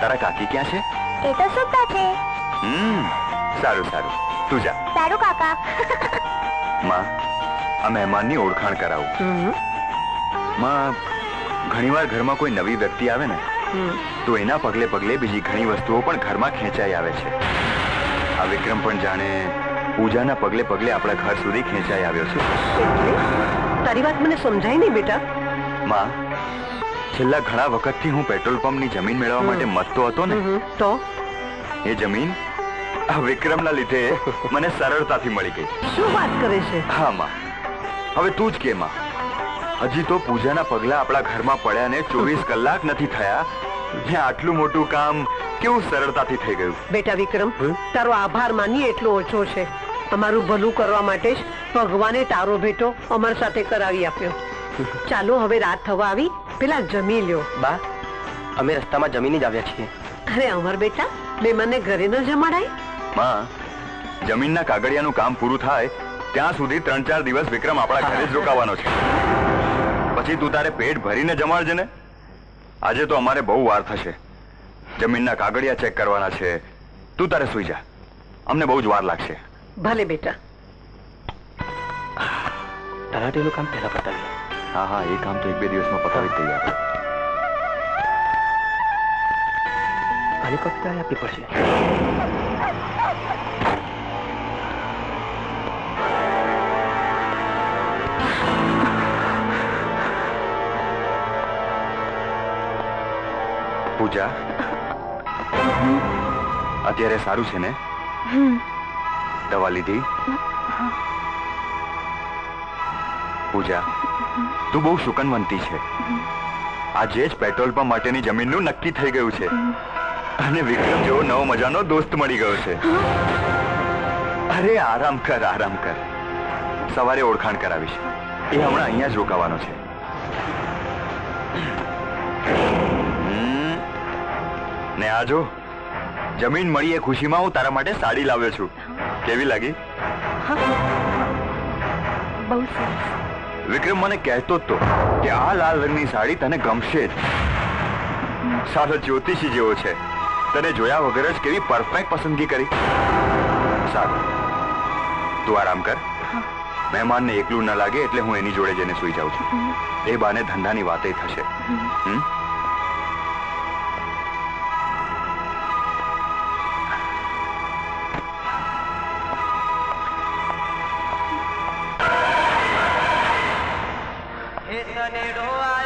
તારા કાકી ક્યાં છે? એ તો સુતા છે. હમ સારું સારું. તું જા. સારું કાકા. માં આ મહેમાનની ઓળખાણ કરાવું. માં ઘણીવાર ઘરમાં કોઈ નવી વ્યક્તિ આવે ને તો એના પગલે પગલે બીજી ઘણી વસ્તુઓ પણ ઘરમાં ખેંચાઈ આવે છે. આ વિક્રમ પણ જાણે પૂજાના પગલે પગલે આપણા ઘર સુધી ખેંચાઈ આવ્યો છે. તારી વાત મને સમજાય નહીં બેટા. માં છેલ્લા ઘણા વખતથી હું પેટ્રોલ પંપની જમીન મેળવવા માટે મથતો હતો ને? તો? એ જમીન આ વિક્રમના લીધે મને સરળતાથી મળી ગઈ. શું વાત કરે છે? હા માં. હવે તું જ કે માં. હજી તો પૂજાના પગલા આપણા ઘરમાં પડ્યા ને ચોવીસ કલાક નથી થયા. જ્યાં આટલું મોટું કામ કેવું સરળતાથી થઈ ગયું? બેટા વિક્રમ તારો આભાર માની એટલો ઓછો છે. અમારું ભલું કરવા માટે જ ભગવાને તારો ભેટો અમર સાથે કરાવી આપ્યો. ચાલો હવે રાત થવા આવી પેલા જમી લ્યો. બા અમે રસ્તામાં જમીને જ આવ્યા છીએ. અરે અમર બેટા બે મને ઘરે ન જમાડાય? માં જમીનના કાગળિયાનું કામ પૂરું થાય ત્યાં સુધી ત્રણ ચાર દિવસ વિક્રમ આપણા ઘરે જ રોકાવાનો છે. પછી તું તારે પેટ ભરીને જમાડજે ને. આજે તો અમારે બહુ વાર થશે. જમીનના કાગળિયા ચેક કરવાના છે. તું તારે સુઈ જા. અમને બહુ જ વાર લાગશે. ભલે બેટા. તલાટીનું કામ પહેલા પતાવી હા હા એ કામ તો એક બે દિવસમાં પતાવી દઈએ આપણે. આની કવિતા આપવી પડશે. પૂજા અત્યારે સારું છે ને? દવા લીધી પૂજા, તું બહુ શુકનવંતી છે. આજે જ પેટ્રોલ પંપ માટેની જમીનનું નક્કી થઈ ગયું છે. અને વિક્રમ જેવો નવો મજાનો દોસ્ત મળી ગયો છે. અરે, આરામ કર આરામ કર. સવારે ઓળખાણ કરાવીશ. એ હમણાં અહીંયા જ રોકાવાનો છે. ને આ જો, જમીન મળી એ ખુશીમાં હું તારા માટે સાડી લાવ્યો છું. કેવી લાગી? બહુ સરસ. વિક્રમ મને કહેતો જ તો કે આ લાલ રંગની સાડી તને ગમશે જ. સાથે જ્યોતિષી જેવો છે. તને જોયા વગર જ કેવી પરફેક્ટ પસંદગી કરી. સારું. તું આરામ કર. મહેમાનને એકલું ન લાગે એટલે હું એની જોડે જઈને સુઈ જાઉં છું. એ બાને ધંધાની વાતે થશે. હમ? એ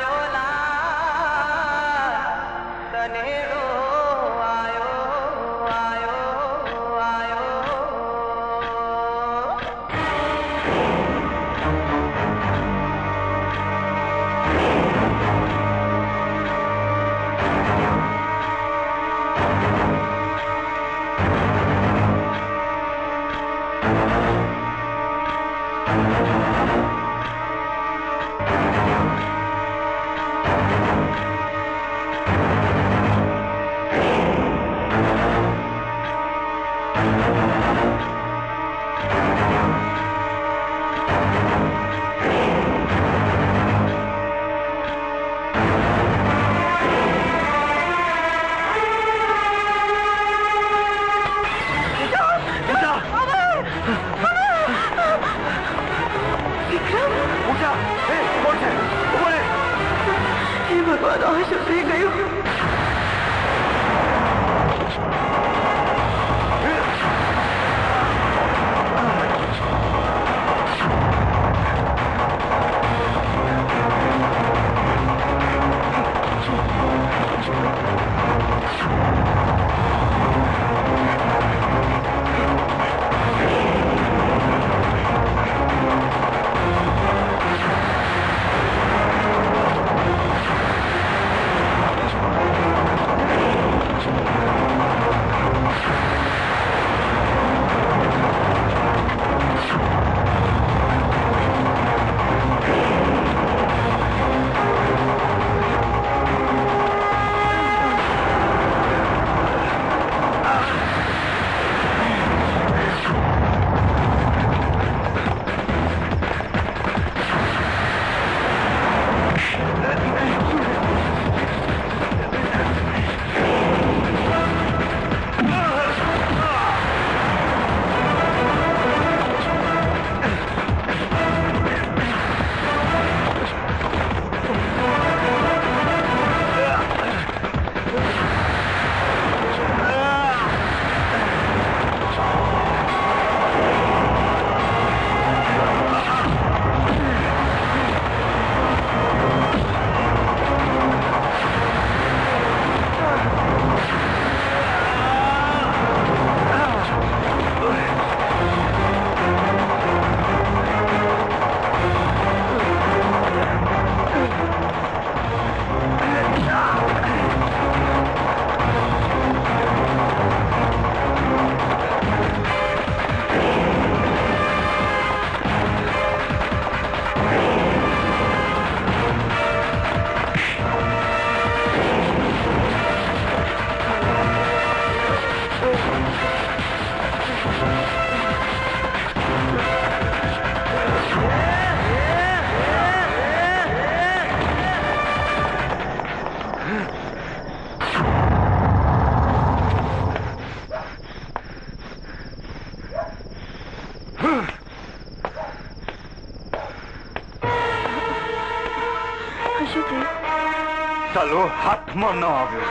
ચાલો ન આવ્યો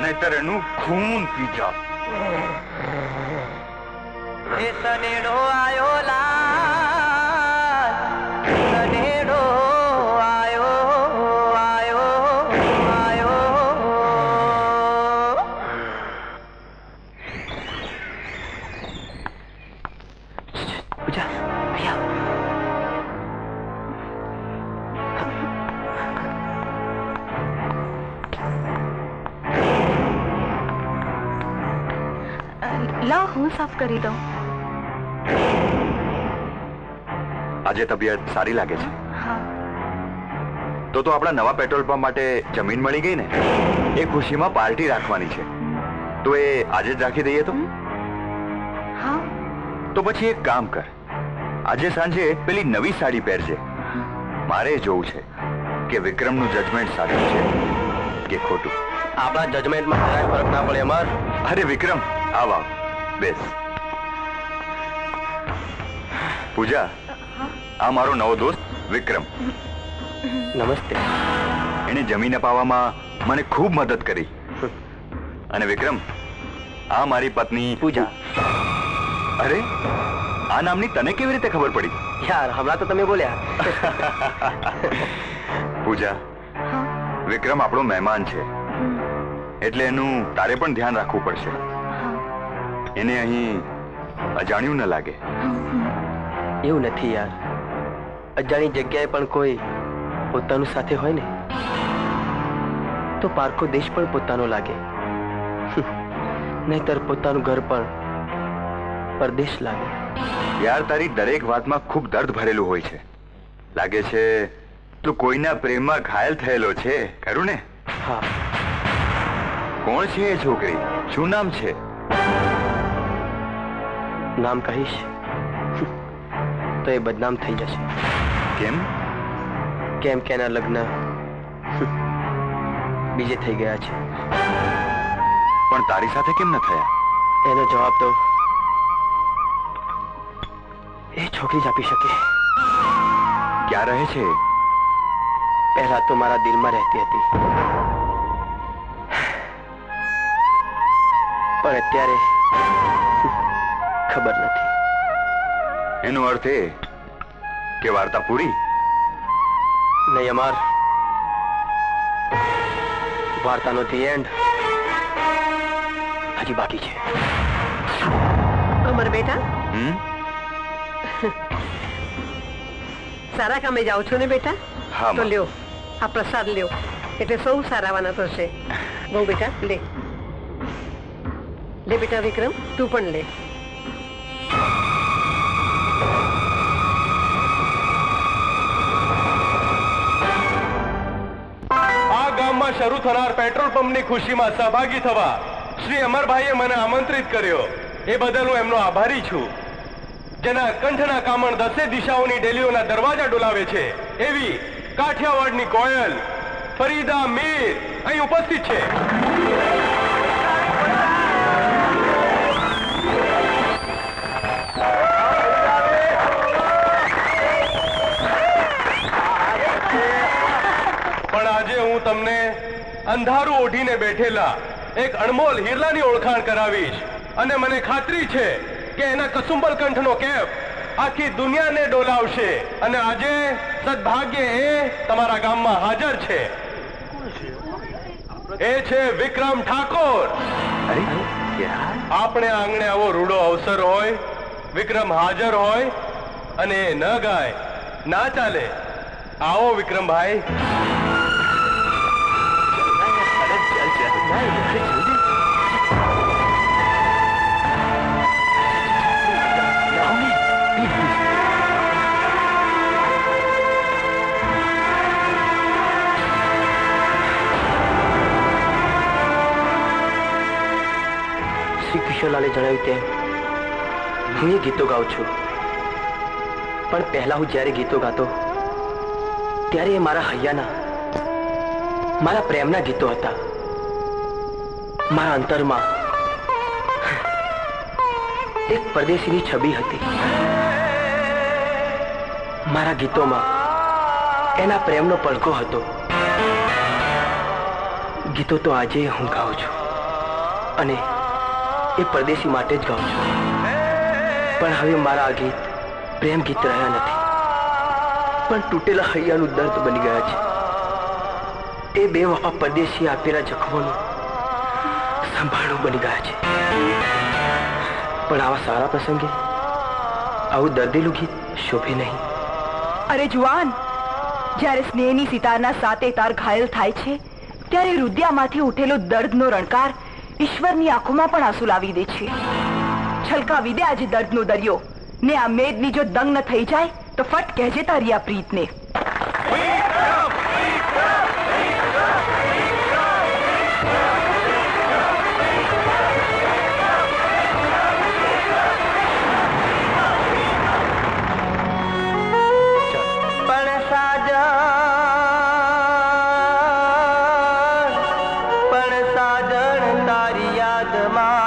નહીતર એનું ખૂન પી જા આજે તબિયત સારી લાગે છે. હા. તો તો આપણા નવા પેટ્રોલ પંપ માટે જમીન મળી ગઈ ને? એ ખુશીમાં પાર્ટી રાખવાની છે. તો એ આજે જ રાખી દઈએ તો? હા. તો પછી એક કામ કર. આજે સાંજે પેલી નવી સાડી પહેરજે. મારે જોવું છે કે વિક્રમનું જજમેન્ટ સાચું છે કે ખોટું. આપણા જજમેન્ટમાં જરાય ફરક ના પડે અમર. અરે વિક્રમ આવ આવ. બેસ. પૂજા આ મારો નવો દોસ્ત વિક્રમ. નમસ્તે. એણે જમીન અપાવવામાં મને ખૂબ મદદ કરી. અને વિક્રમ આ મારી પત્ની પૂજા. અરે આ નામની તને કેવી રીતે ખબર પડી? યાર હમણાં તો તમે બોલ્યા. પૂજા વિક્રમ આપણો મહેમાન છે. એટલે એનું તારે પણ ધ્યાન રાખવું પડશે. એને અહીં અજાણ્યું ન લાગે. એવું નથી યાર. અજાણી જગ્યાએ પણ કોઈ પોતાનું સાથે હોય ને તો પારખો દેશ પણ પોતાનો લાગે. નહીતર પોતાનું ઘર પણ પરદેશ લાગે. યાર તારી દરેક વાતમાં ખૂબ દર્દ ભરેલું હોય છે. લાગે છે તું કોઈના પ્રેમમાં ઘાયલ થયેલો છે ખરું ને? હા. કોણ છે એ છોકરી? શું નામ છે? નામ કહીશ. તો એ બદનામ થઈ જશે. કેમ? કેમ કે એના લગ્ન બીજે થઈ ગયા છે. પણ તારી સાથે કેમ ન થયા? એનો જવાબ તો એ છોકરી જ આપી શકે. ક્યાં રહે છે પહેલા તો મારા દિલમાં રહેતી હતી. પણ અત્યારે ખબર નથી. એનો અર્થ એ કે વાર્તા પૂરી? નહીં અમાર. વાર્તાનો ધી એન્ડ હજી બાકી છે. અમર બેટા? [LAUGHS] સારા કામે જાઓ છો ને બેટા? હા, તો લ્યો આ પ્રસાદ લ્યો. એટલે સૌ સારાવાના થશે [LAUGHS] બહુ બેટા લે. લે બેટા વિક્રમ તું પણ લે. આ શરૂ થનાર પેટ્રોલ પંપની ખુશીમાં સહભાગી થવા શ્રી અમરભાઈએ મને આમંત્રિત કર્યો. એ બદલ હું એમનો આભારી છું. જેના કંઠના કામણ દસે દિશાઓની ડેલીઓના દરવાજા ડોલાવે છે, એવી કાઠિયાવાડની કોયલ ફરીદા મીર અહીં ઉપસ્થિત છે. પણ આજે હું તમને અંધારું ઓઢીને બેઠેલા એક અણમોલ હીરલાની ઓળખાણ કરાવીશ. અને મને ખાતરી છે કે એના કસુંબલ કંઠનો કેફ આખી દુનિયાને ડોલાવશે. અને આજે સદભાગ્ય એ તમારા ગામમાં હાજર છે. એ છે વિક્રમ ઠાકોર. આપણે આંગણે આવો રૂડો અવસર હોય, વિક્રમ હાજર હોય, અને એ ન ગાય, ના ચાલે. આવો વિક્રમભાઈ. ચાલ ચાલ શ્રી કિશોરલાલે જણાવ્યું તેમ, હું એ ગીતો ગાઉં છું. પણ પહેલા હું જ્યારે ગીતો ગાતો, ત્યારે એ મારા હૈયાના, મારા પ્રેમના ગીતો હતા. મારા અંતરમાં એક પરદેશીની છબી હતી. મારા ગીતોમાં એના પ્રેમનો પલકો હતો. ગીતો તો આજે હું ગાઉં છું અને એ પરદેશી માટે જ ગાઉં છું. પણ હવે મારા આ ગીત પ્રેમ ગીત રહ્યા નથી. પણ તૂટેલા હૈયાનું દર્દ બની ગયા છે. એ બે વફા પરદેશી આપેલા જખમોનું સંભાળું બની ગયા છે. પણ આવા સારા પ્રસંગે આવું દર્દીલું ગીત શોભે નહીં. અરે જુવાન જ્યારે સ્નેહની સિતારના સાતે તાર ઘાયલ થાય છે ત્યારે રુદ્યામાંથી ઉઠેલો દર્દનો રણકાર ઈશ્વરની આંખોમાં પણ આંસુ લાવી દે છે. છલકાવી દે આજે દર્દનો દરિયો. ને આ મેદની જો દંગ ન થઈ જાય તો ફટ કહેજે તારી આ પ્રીતને. 吗？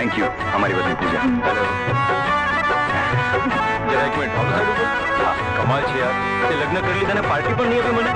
અમારી બધી પૂજા જરા એક મિનિટ હા કમાલ છે યાર તે લગ્ન કરી લીધા ને પાર્ટી પણ નહીં આપી મને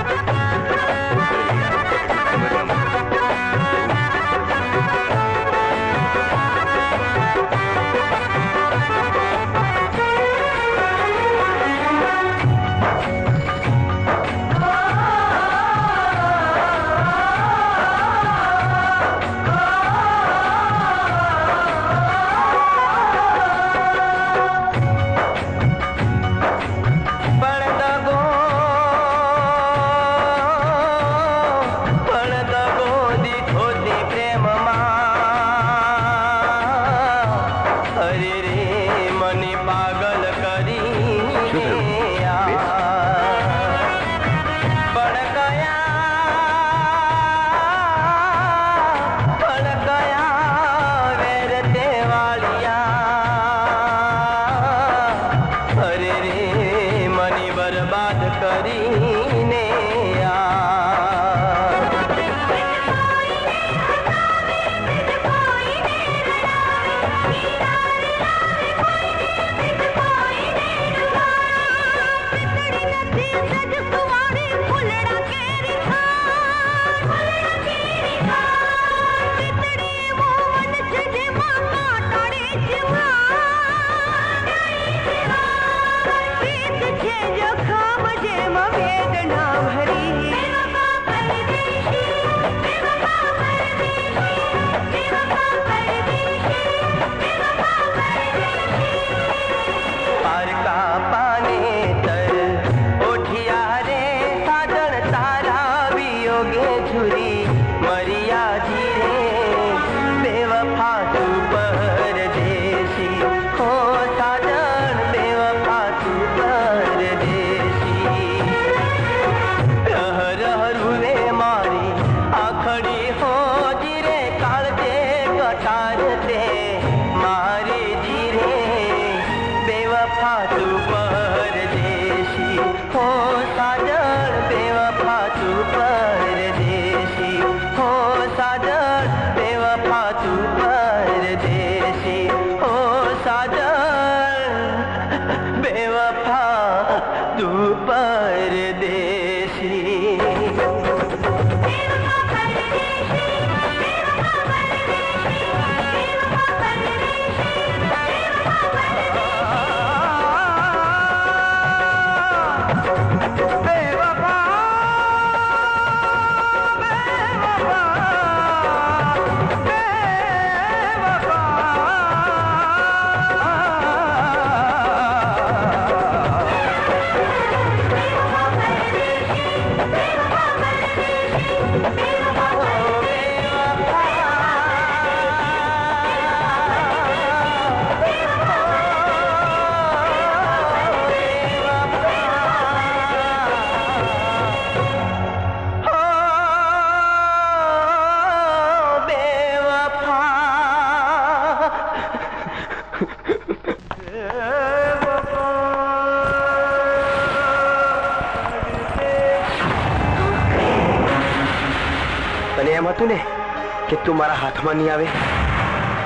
તું મારા હાથમાં નહીં આવે?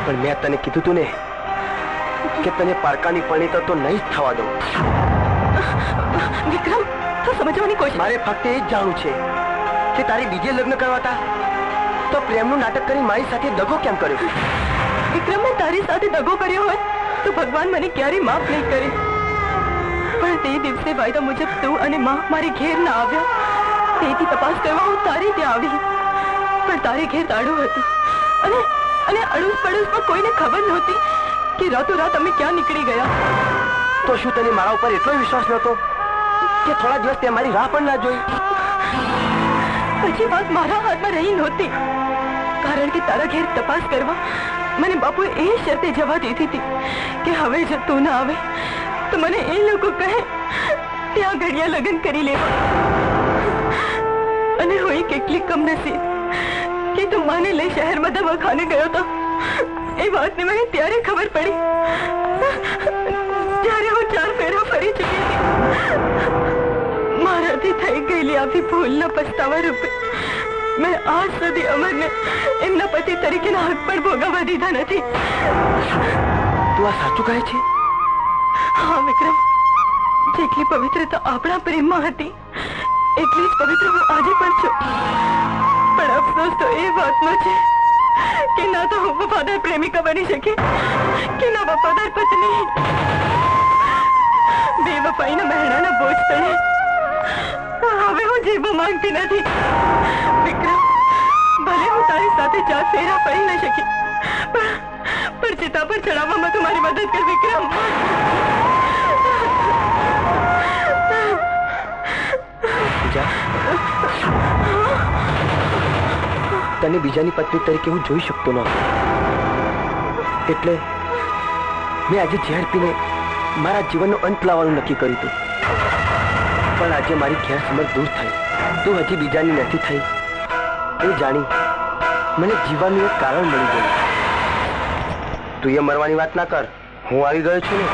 પણ મેં તને કીધું તું ને કે તને પારકાની પરણિતા તો નહીં જ થવા દઉં. વિક્રમ તું સમજવાની કોઈ મારે ફક્ત એ જ જાણવું છે કે તારી બીજે લગ્ન કરવા હતા તો પ્રેમનું નાટક કરી મારી સાથે દગો કેમ કર્યો? વિક્રમ મેં તારી સાથે દગો કર્યો હોય તો ભગવાન મને ક્યારેય માફ નહીં કરે. પણ તે દિવસે વાયદા મુજબ તું અને માં મારી ઘેર ના આવ્યા. તેથી તપાસ કરવા હું તારી ત્યાં આવી. પણ તારે ઘેર તાળું હતું. અને અને અડોસ પડોશમાં કોઈને ખબર નહોતી કે રાતોરાત અમે ક્યાં નીકળી ગયા. તો શું તને મારા ઉપર એટલો વિશ્વાસ નહોતો કે થોડા દિવસ તે મારી રાહ પણ ના જોઈ? પછી વાત મારા હાથમાં રહી નહોતી. કારણ કે તારા ઘેર તપાસ કરવા મને બાપુએ એ શરતે જવા દીધી હતી કે હવે જતો ના આવે તો મને એ લોકો કહે ત્યાં ઘડિયા લગ્ન કરી લેવા. અને હું એ કેટલી કમનસીબ કે તું માને લઈ શહેરમાં દવાખાને ગયો હતો એ વાતની મને ત્યારે ખબર પડી. જ્યારે હું ચાર ફેરા ફરી ચૂકી હતી. મારાથી થઈ ગયેલી આવી ભૂલના પસ્તાવા રૂપે મેં આજ સુધી અમરને એમના પતિ તરીકેના હક પર ભોગવવા દીધા નથી. તું આ સાચું કહે છે? હા વિક્રમ. જેટલી પવિત્રતા આપણા પ્રેમમાં હતી એટલી જ પવિત્ર હું આજે પણ છું. પણ અફસોસ તો એ વાતનો છે કે ના તો હું વફાદાર પ્રેમિકા બની શકી કે ના વફાદાર પત્ની બે વફાઈના મહેણાના બોજ તળે હવે હું જીવવા માંગતી નથી વિક્રમ ભલે હું તારી સાથે ચાર ફેરા પડી ન શકી પણ પણ ચિતા પર ચડાવવામાં તું મારી મદદ કર વિક્રમ પૂજા તને બીજાની પત્ની તરીકે હું જોઈ શકતો ન એટલે મેં આજે ઝેર પીને મારા જીવનનો અંત લાવવાનું નક્કી કર્યું હતું. પણ આજે મારી ગેરસમજ દૂર થઈ. તું હજી બીજાની નથી થઈ. એ જાણી મને જીવવાનું એક કારણ મળી ગયું. તું એ મરવાની વાત ના કર. હું આવી ગયો છું ને.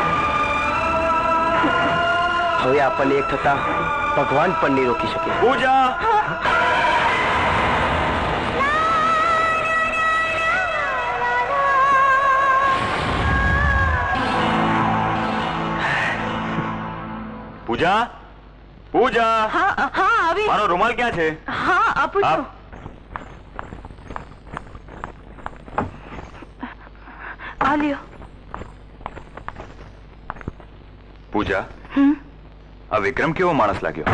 હવે આપણને એક થતા ભગવાન પણ નહીં રોકી શકે. પૂજા! પૂજા? પૂજા? હા હા આવી. મારો રૂમાલ ક્યાં છે? હા આપું આ લ્યો. પૂજા? આ વિક્રમ કેવો માણસ લાગ્યો?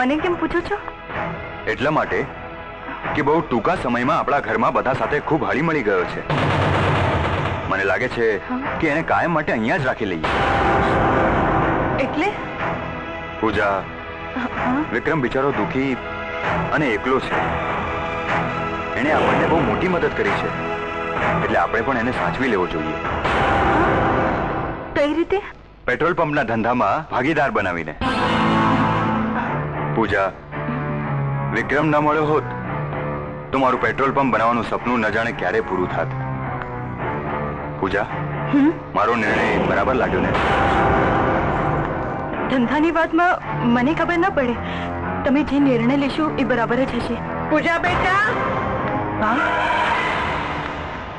મને કેમ પૂછો છો? એટલા માટે કે બહુ ટૂંકા સમયમાં આપણા ઘરમાં બધા સાથે ખૂબ હળી મળી ગયો છે. મને લાગે છે કે એને કાયમ માટે અહીંયા જ રાખી લઈએ. એટલે? પૂજા વિક્રમ બિચારો દુખી અને એકલો છે. એણે આપણને બહુ મોટી મદદ કરી છે. એટલે આપણે પણ એને સાચવી લેવો જોઈએ. કઈ રીતે? પેટ્રોલ પંપના ધંધામાં ભાગીદાર બનાવીને. પૂજા વિક્રમ ન મળ્યો હોત તો મારું પેટ્રોલ પંપ બનાવવાનું સપનું ન જાણે ક્યારે પૂરું થાત. પૂજા મારો નિર્ણય બરાબર લાગ્યો ને? ધંધાની વાતમાં મને ખબર ના પડે. તમે જે નિર્ણય લેશો એ બરાબર જ હશે. પૂજા બેટા!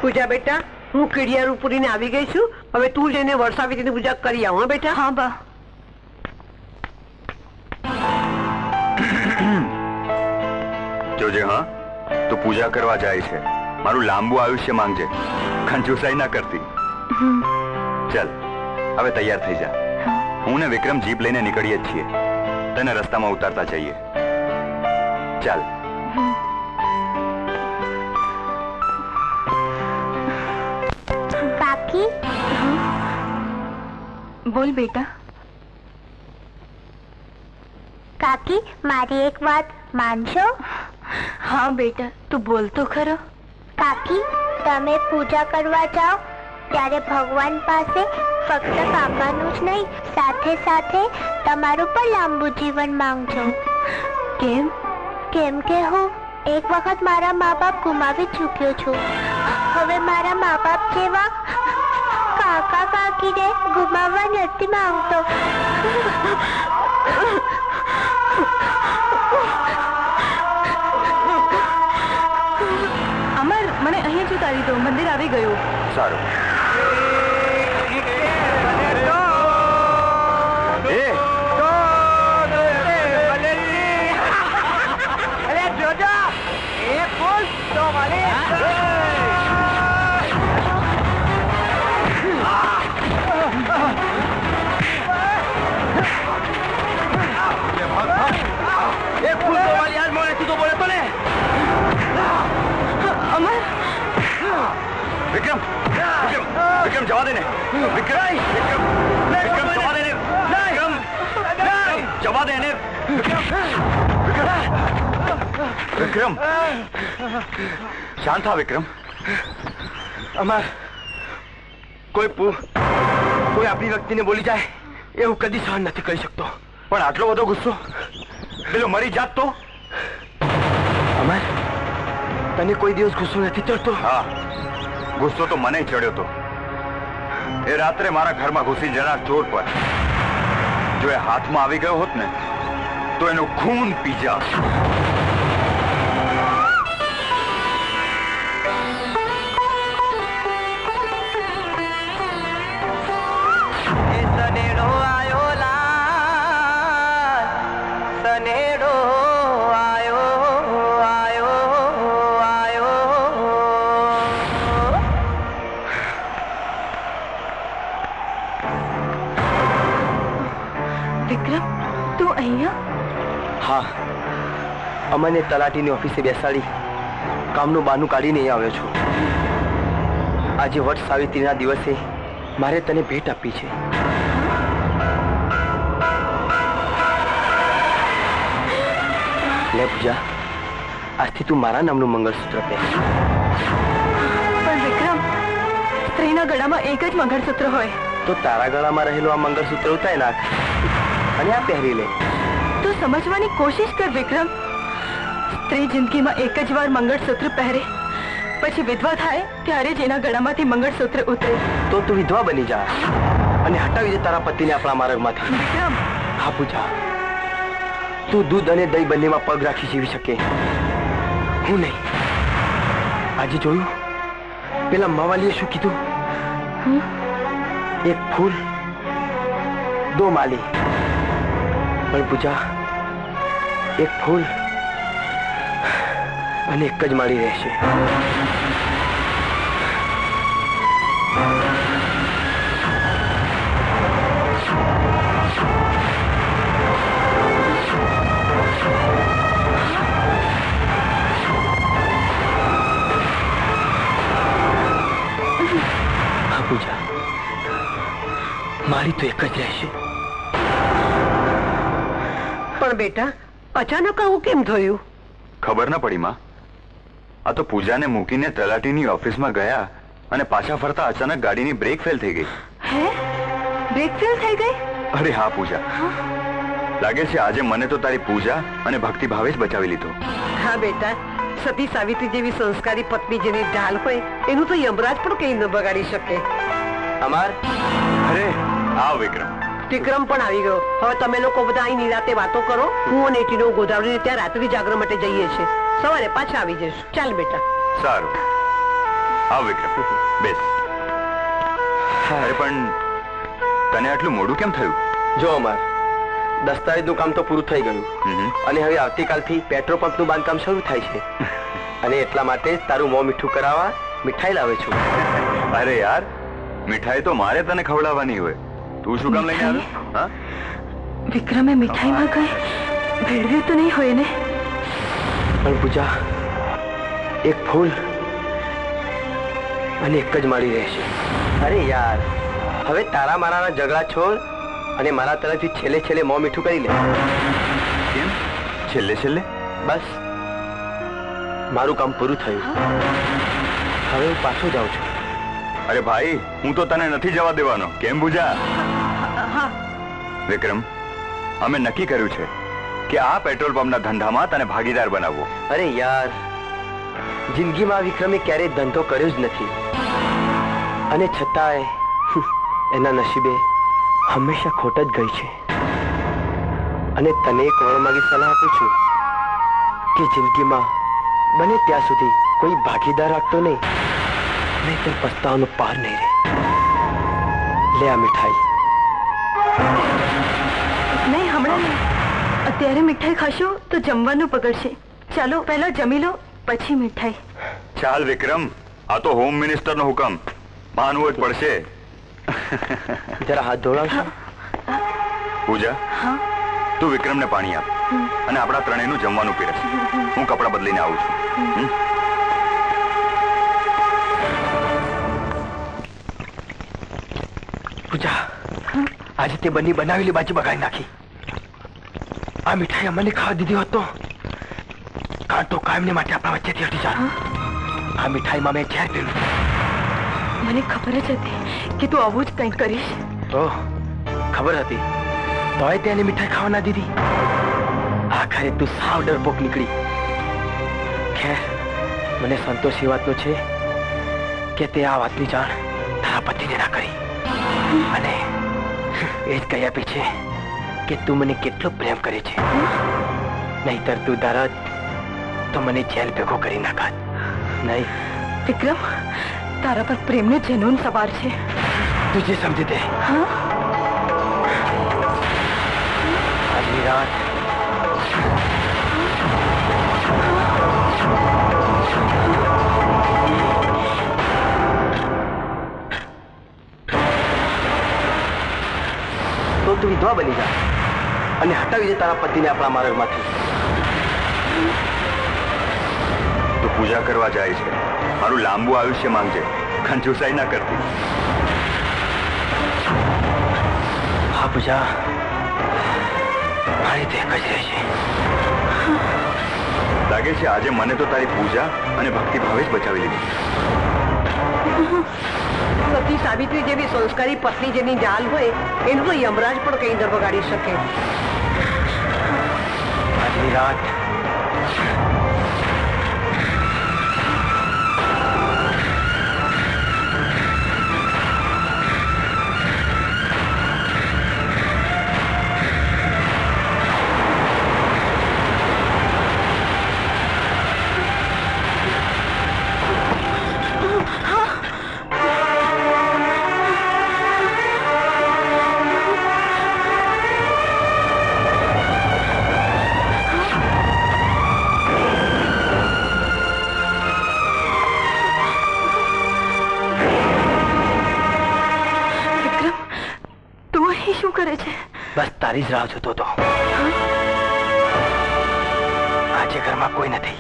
પૂજા બેટા હું કીડિયારું પૂરીને આવી ગઈ છું. હવે તું જઈને વરસાવી તેની પૂજા કરી આવ બેટા. હા બા. જોજે હા તો પૂજા કરવા જાય છે. મારું લાંબુ આયુષ્ય માંગજે. કંજુસાઈ ના કરતી. ચાલ હવે તૈયાર થઈ જા. હું. ને વિક્રમ જીપ લઈને નીકળીએ જ છીએ. તને રસ્તામાં ઉતારતા જઈએ. ચાલ. કાકી? બોલ બેટા. કાકી મારી એક વાત માનશો? હા બેટા તું બોલતો ખરો. કાકી, તમે પૂજા કરવા જાઓ. ત્યારે ભગવાન પાસે ફક્ત કાકાનું જ નહીં, સાથે સાથે તમારું પણ લાંબુ જીવન માંગજો. કેમ? કેમ કે હું એક વખત મારા મા બાપ ગુમાવી ચૂક્યો છું. હવે મારા મા બાપ જેવા કાકા કાકીને ગુમાવવા નથી માંગતો. અહીં તો મંદિર આવી ગયું. સારું. વિક્રમ વિક્રમ વિક્રમ જવા દે ને. વિક્રમ વિક્રમ વિક્રમ જવા દે ને. વિક્રમ જવા દે ને. વિક્રમ વિક્રમ શાંત થા વિક્રમ. અમાર કોઈ કોઈ આપણી વ્યક્તિને બોલી જાય એ હું કદી સહન નથી કરી શકતો. પણ આટલો બધો ગુસ્સો? પેલો મરી જાત તો? અમર તને કોઈ દિવસ ગુસ્સો નથી ચડતો હા. ગુસ્સો તો મને ચડ્યો તો. એ રાત્રે મારા ઘરમાં ઘૂસી જનાર ચોર પર. જો એ હાથમાં આવી ગયો હોત ને, તો એનું ખૂન પી જા અમને તલાટીની ઓફિસે બેસાડી કામનું બાનું કાઢીને અહીં આવ્યો છું. આજે વટ સાવિત્રીના દિવસે મારે તને ભેટ આપી છે. લે પૂજા આજથી તું મારા નામનું મંગળસૂત્ર પહેર. પણ વિક્રમ સ્ત્રીના ગળામાં એક જ મંગળસૂત્ર હોય. તો તારા ગળામાં રહેલું આ મંગળસૂત્ર ઉતારી નાખ અને આ પહેરી લે. તું સમજવાની કોશિશ કર વિક્રમ. સ્ત્રી જિંદગીમાં એક જ વાર મંગળસૂત્ર પહેરે પછી વિધવા થાય ત્યારે જ એના ગળામાંથી મંગળસૂત્ર ઉતરે. તો તું વિધવા બની જા અને હટાવી દે તારા પતિને આપણા માર્ગમાંથી. વિક્રમ! હા પૂજા. તું દૂધ અને દહીં બંનેમાં પગ રાખી જીવી શકે. હું નહીં. આજે જોયું? પેલા માવાલીએ શું કીધું? એક ફૂલ દો માલી. પણ પૂજા એક ફૂલ અને એક જ માળી રહેશે. પૂજા મારી તો એક જ રહેશે. પણ બેટા અચાનક આવું કેમ થયું? ખબર ના પડી માં. આ તો પૂજાને મૂકીને તલાટીની ઓફિસમાં ગયા અને પાછા ફરતા અચાનક ગાડીની બ્રેક ફેલ થઈ ગઈ. હે? બ્રેક ફેલ થઈ ગઈ? અરે હા પૂજા. લાગે છે આજે મને તો તારી પૂજા અને ભક્તિ ભાવે જ બચાવી લીધો. હા બેટા. સતી સાવિત્રી જેવી સંસ્કારી પત્ની જેની ઢાલ હોય એનું તો યમરાજ પણ કઈ ન બગાડી શકે. અમાર? અરે આ વિક્રમ. વિક્રમ પણ આવી ગયો. હવે તમે લોકો બધા અહીં નિરાતે વાતો કરો. હું અને ટીનો ગોદાવરીને ત્યાં રાત્રિ જાગરણ માટે જઈએ છીએ. સવારે પાછા આવી જઈશ. ચાલ બેટા. સારું. આવ વિક્રમ. બેસ. અરે પણ તને આટલું મોડું કેમ થયું? જો અમાર દસ્તાવેજનું કામ તો પૂરું થઈ ગયું. અને હવે આવતીકાલથી પેટ્રોલ પંપનું બાંધકામ શરૂ થાય છે. અને એટલા માટે તારું મોં મીઠું કરાવવા મીઠાઈ લાવે છું. અરે યાર મીઠાઈ તો મારે તને ખવડાવવાની હોય. તું શું કામ લઈને આવ્યો? હા? વિક્રમે મીઠાઈમાં કઈ ભેળવ્યું તો નહીં હોય ને? પણ પૂજા એક ફૂલ અને એક જ માળી રહેશે. અરે યાર હવે તારા મારાના ઝઘડા છોડ અને મારા તરફથી છેલ્લે છેલ્લે મોં મીઠું કરી લે. કેમ? છેલ્લે છેલ્લે? બસ. મારું કામ પૂરું થયું. હવે હું પાછો જાઉં છું. અરે ભાઈ હું તો તને નથી જવા દેવાનો. કેમ પૂજા? વિક્રમ અમે નક્કી કર્યું છે કે આ પેટ્રોલ પંપના ધંધામાં તને ભાગીદાર બનાવવો. અરે યાર જિંદગીમાં વિક્રમે ક્યારેય ધંધો કર્યો જ નથી. અને છતાંય એના નસીબે હંમેશા ખોટ જ ગઈ છે. અને તને એક વણમાગી સલાહ આપું છું કે જિંદગીમાં બને ત્યાં સુધી કોઈ ભાગીદાર રાખતો નહીં નહીં તો પસ્તાવાનો પાર નહીં રહે. લે આ મીઠાઈ. નહીં હમણાં નહીં. અત્યારે મીઠાઈ ખાશો તો જમવાનું પકડશે ચાલો પહેલા જમી લો પછી મીઠાઈ. ચાલ વિક્રમ આ તો હોમ મિનિસ્ટરનો હુકમ. માનવું જ પડશે. જરા હાથ ધોળાવશો. પૂજા હા. તું વિક્રમને પાણી આપ અને આપણા ત્રણેયનું જમવાનું પીરસ. હું કપડાં બદલીને આવું છું. પૂજા આજે તે બની બનાવેલી બાજુ બગાડી નાખી. આ મીઠાઈ અમને ખાવા દીધી હોત. તો કાંટો કાયમને માટે આપણા વચ્ચેથી હટી જાણ આ મીઠાઈમાં મેં ઝેર પીલું મને ખબર જ હતી કે તું આવું જ કંઈક કરીશ. તો ખબર હતી. તોય તેને મીઠાઈ ખાવા ના દીધી. આખરે તું સાવ ડરપોક નીકળી. ખેર મને સંતોષ એ વાતનો છે કે તે આ વાતની જાણ તારા પતિને ના કરી. અને એ જ કહી આપી છે. કે તું મને કેટલો પ્રેમ કરે છે નહીતર તું દરદ તો મને જેલ ભેગો કરી નાખાત નહીં વિક્રમ તારા પર પ્રેમનો જનૂન સવાર છે તું જે સમજી દે આજની રાત તો તું વિધવા બની જા અને હટાવી દે તારા પતિને આપણા માર્ગમાંથી. તો પૂજા કરવા જાય છે. મારું લાંબુ આયુષ્ય માંગજે. ખંજુસાઈ ના કરતી. હા પૂજા. મારી તે જ જ રહેશે લાગે છે આજે મને તો તારી પૂજા અને ભક્તિ ભાવે જ બચાવી લીધી. સતી સાવિત્રી જેવી સંસ્કારી પત્ની જેની જાલ હોય એનું તો યમરાજ પણ કઈ ન બગાડી શકે. આજની તારી જ રાહ જોતો હતો. આજે ઘરમાં કોઈ નથી.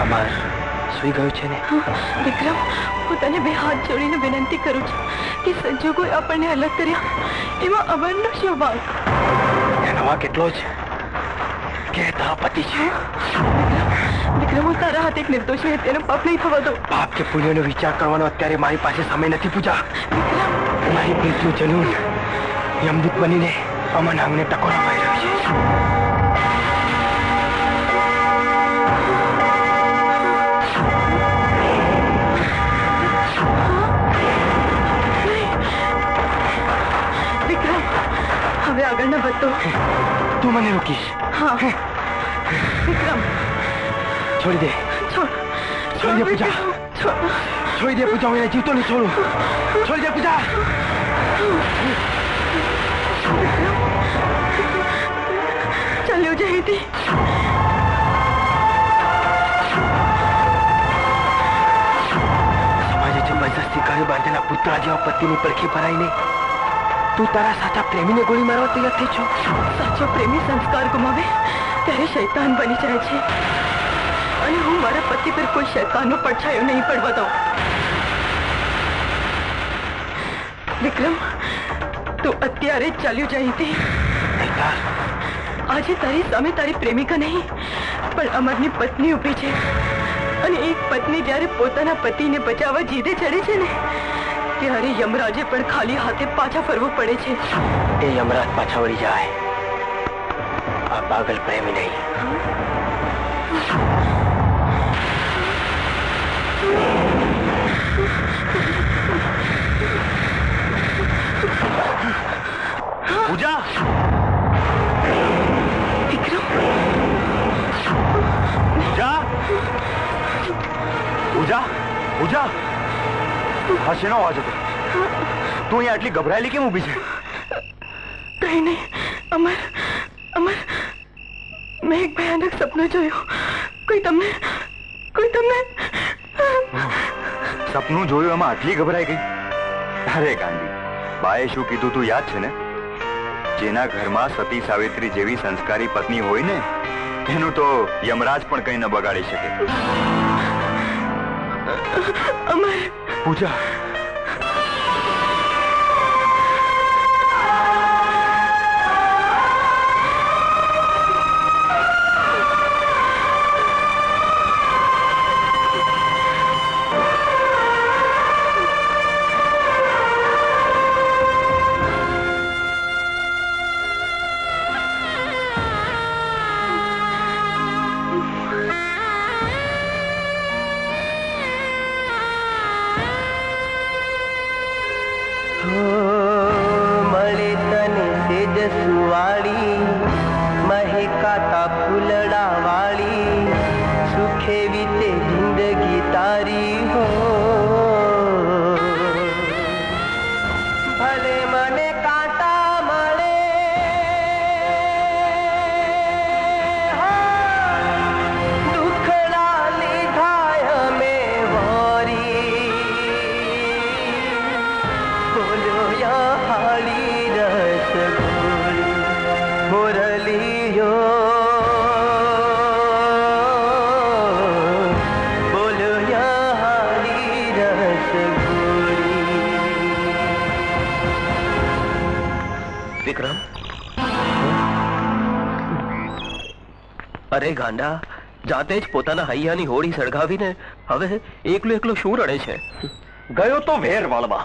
અમાર સુઈ ગયું છે ને? વિક્રમ હું તને બે હાથ જોડીને વિનંતી કરું છું કે સંજોગોએ આપણને અલગ કર્યા. એમાં અમરનો શું ભાગ? એનો કેટલો છે વિક્રમ હું તારા હાથ એક નિર્દોષ તેનો પાપ નહીં થવા દો પાપ કે પુણ્યનો વિચાર કરવાનો અત્યારે મારી પાસે સમય નથી પૂજા મારી પ્રીતનું જનૂન યમદૂત બનીને અમન આંગણે ટકોરા મારી રહ્યું છે વિક્રમ હવે આગળ ન વધતો તું મને રોકીશ વિક્રમ છોડી દે છોડ છોડી દે પૂજા છોડ છોડી દે પૂજા હું એને જીવતો નહીં છોડું છોડી દે પૂજા ચાલ્યો જઈતી સમાજે જબરદસ્તી ઘરે બાંધેલા પુત્રા જેવા પતિની પડખે ભરાઈને તું તારા સાચા પ્રેમીને ગોળી મારવા તૈયાર થઈ છો સાચો પ્રેમી સંસ્કાર ગુમાવે ત્યારે શૈતાન બની જાય છે અને હું મારા પતિ પર કોઈ શૈતાનનો પડછાયો નહીં પડવા દઉં વિક્રમ તું અત્યારે જ ચાલ્યું જઈતી આજે તારી સામે તારી પ્રેમિકા નહીં પણ અમરની પત્ની ઊભી છે અને એક પત્ની જ્યારે પોતાના પતિને બચાવવા જીદે ચડે છે ને ત્યારે યમરાજે પણ ખાલી હાથે પાછા ફરવું પડે છે એ યમરાજ પાછા વળી જાય આ પાગલ પ્રેમી નહીં પૂજા પૂજા પૂજા પૂજા હા શેનો અવાજ હતો તું અહીંયા આટલી ગભરાયેલી કેમ ઊભી છે? કઈ નહીં. અમર અમર મેં એક ભયાનક સપનું જોયું. કોઈ તમને કોઈ તમને? સપનું જોયું એમાં આટલી ગભરાઈ ગઈ? અરે ગાંધી બાએ શું કીધું તું યાદ છે ને? જેના ઘરમાં સતી સાવિત્રી જેવી સંસ્કારી પત્ની હોય ને એનું તો યમરાજ પણ કઈ ન બગાડી શકે. અમર પૂજા સુવાળી ગાંડા જાતે જ પોતાના હૈયાની હોળી સળગાવીને હવે એકલો એકલો શું રડે છે? ગયો તો વેર વાળવા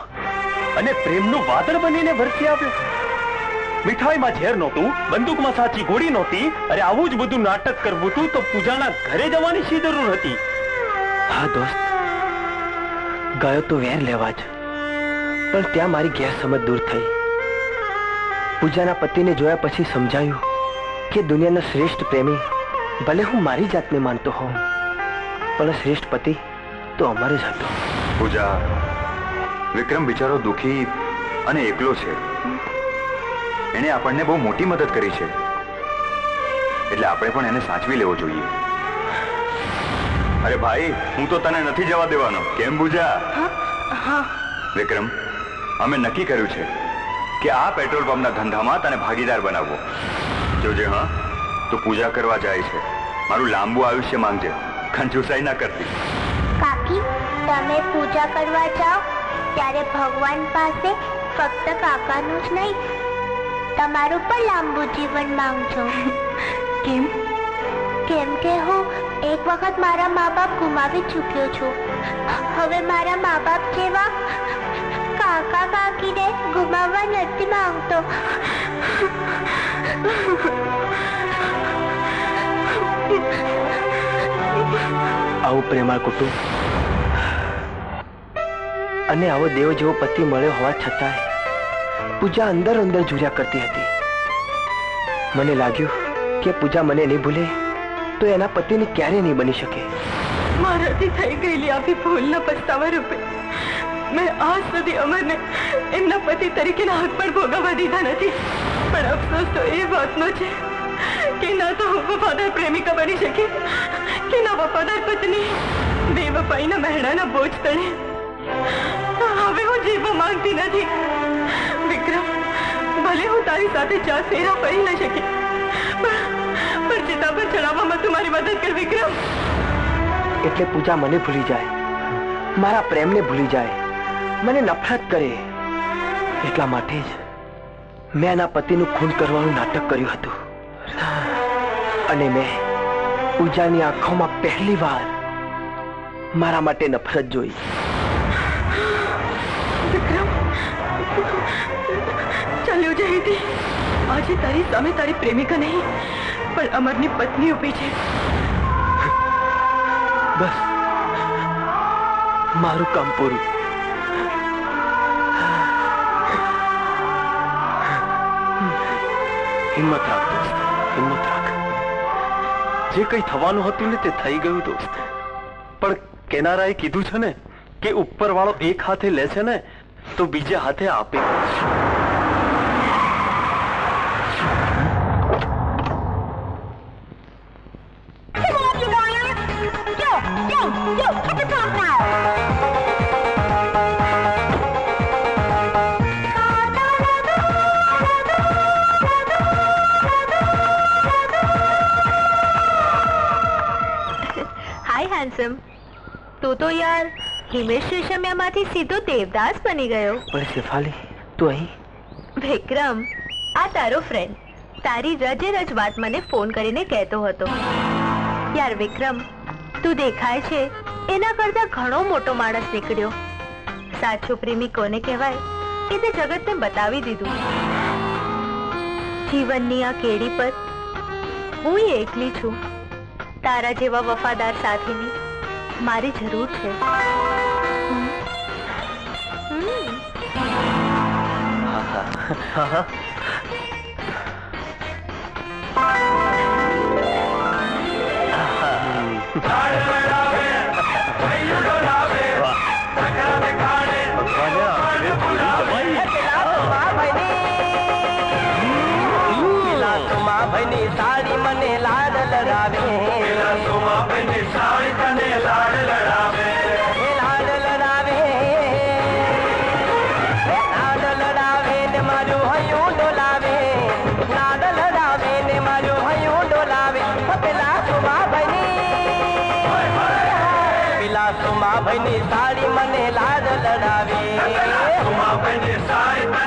અને પ્રેમનું વાદળ બનીને વરસી આવ્યો. મીઠાઈમાં ઝેર નહોતું, બંદૂકમાં સાચી ગોળી નહોતી, અરે આવું જ બધું નાટક કરવું હતું તો પૂજાના ઘરે જવાની શી જરૂર હતી? હા, દોસ્ત, ગયો તો વેર લેવા જ, પણ ત્યાં મારી ગેરસમજ દૂર થઈ. પૂજાના પતિને જોયા પછી સમજાયું કે દુનિયાનો શ્રેષ્ઠ પ્રેમી ભલે હું મારી જાતને માનતો હોઉં પણ શ્રેષ્ઠ પતિ તો અમારે જ હતો. પૂજા વિક્રમ બિચારો દુખી અને એકલો છે. એણે આપણને બહુ મોટી મદદ કરી છે. એટલે આપણે પણ એને સાચવી લેવો જોઈએ. અરે ભાઈ હું તો તને નથી જવા દેવાનો. કેમ પૂજા? વિક્રમ અમે નક્કી કર્યું છે કે આ પેટ્રોલ પંપના ધંધામાં તને ભાગીદાર બનાવવો. જોજે હા. તું પૂજા કરવા જાય છે. મારું લાંબુ આયુષ્ય માંગજે. ખંજુસાઈ ના કરતી. કાકી તમે પૂજા કરવા જાઓ ત્યારે ભગવાન પાસે ફક્ત કાકાનું જ નહીં તમારું પણ લાંબુ જીવન માંગજો. [LAUGHS] કેમ? કેમ કે હું એક વખત મારા મા બાપ ગુમાવી ચૂક્યો છું. હવે મારા મા બાપ જેવા કાકા કાકીને ગુમાવવા નથી માંગતો. આવું પ્રેમાળ કુટુંબ. અને આવો દેવ જેવો પતિ મળ્યો હોવા છતાંય પૂજા અંદર અંદર જુર્યા કરતી હતી. મને લાગ્યું કે પૂજા મને નહીં ભૂલે, તો એના પતિને ક્યારે નહીં બની શકે. મારાથી થઈ ગયેલી આવી ભૂલના પસ્તાવા રૂપે મેં આજ સુધી અમરને એમના પતિ તરીકેના હક પણ ભોગવવા દીધા નથી. પણ અફસોસ તો એ વાતનો છે કે ના તો હું વફાદાર પ્રેમિકા બની શકી કે ના વફાદાર પત્ની બે વફાઈના મહેણાના બોજ તળે. હવે હું જીવવા માંગતી નથી. વિક્રમ, ભલે હું તારી સાથે ચાર ફેરા ફરી ન શકી પણ ચિતા પર ચડાવવામાં તું મારી મદદ કર, વિક્રમ. એટલે પૂજા મને ભૂલી જાય. મારા પ્રેમને ભૂલી જાય. મને નફરત કરે. એટલા માટે જ મેં એના પતિનું ખૂન કરવાનું નાટક કર્યું હતું. અને મેં પૂજાની આંખોમાં પહેલી વાર મારા માટે નફરત જોઈ. વિક્રમ ચાલ્યો જયંતી આજે તારી સામે તારી પ્રેમિકા નહીં પણ અમરની પત્ની ઊભી છે. બસ. મારું કામ પૂરું. હિંમત રાખ જે કંઈ થવાનું હતું ને તે થઈ ગયું દોસ્ત પણ કેનારાએ કીધું છે ને કે ઉપરવાળો એક હાથે લે છે ને, તો બીજા હાથે આપે. હિમેશ રેશમિયામાંથી સીધો દેવદાસ બની ગયો. પણ શેફાલી તું અહીં? વિક્રમ આ તારો ફ્રેન્ડ તારી રજે રજ વાત મને ફોન કરીને કહેતો હતો. યાર વિક્રમ તું દેખાય છે એના કરતા ઘણો મોટો માણસ નીકળ્યો. સાચો પ્રેમી કોને કહેવાય? એ તે જગતને બતાવી દીધું. જીવનની આ કેડી પર હું એકલી છું. તારા જેવા વફાદાર સાથીની મારી જરૂર છે. હમ. હા હા ભાઈની સાડી મને લાડ લડાવે સાડી તને લાડ લડાવે સુમા ભાઈની સાડી મને લાડ લડાવે સુમા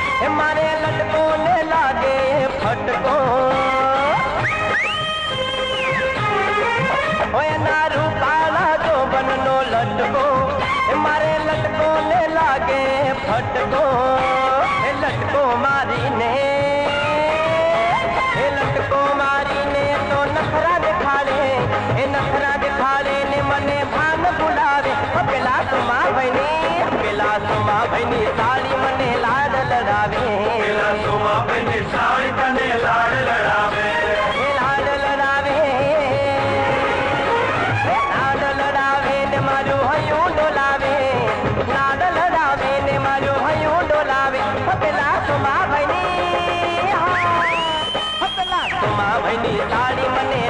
લટકો એ મારે લટકો ને લાગે ફટકો હોય ના રૂપાળા જો બનનો લટકો એ મારે લટકો ને લાગે ફટકો એ લટકો મારીને એ લટકો મારીને તો નખરા દેખાડે એ નખરા દેખાડે ને મને ભાન ભૂલાવે ઓ પેલા સુમા ભાઈની પેલા લડાવે પેલા લડાવે લાડ લડાવે લાડ લડાવે ને મારું હયું ડોલાવે લાડ લડાવે ને મારું હયું ડોલાવે પેલા સુમા ભાઈની પેલા સુમા સાડી મને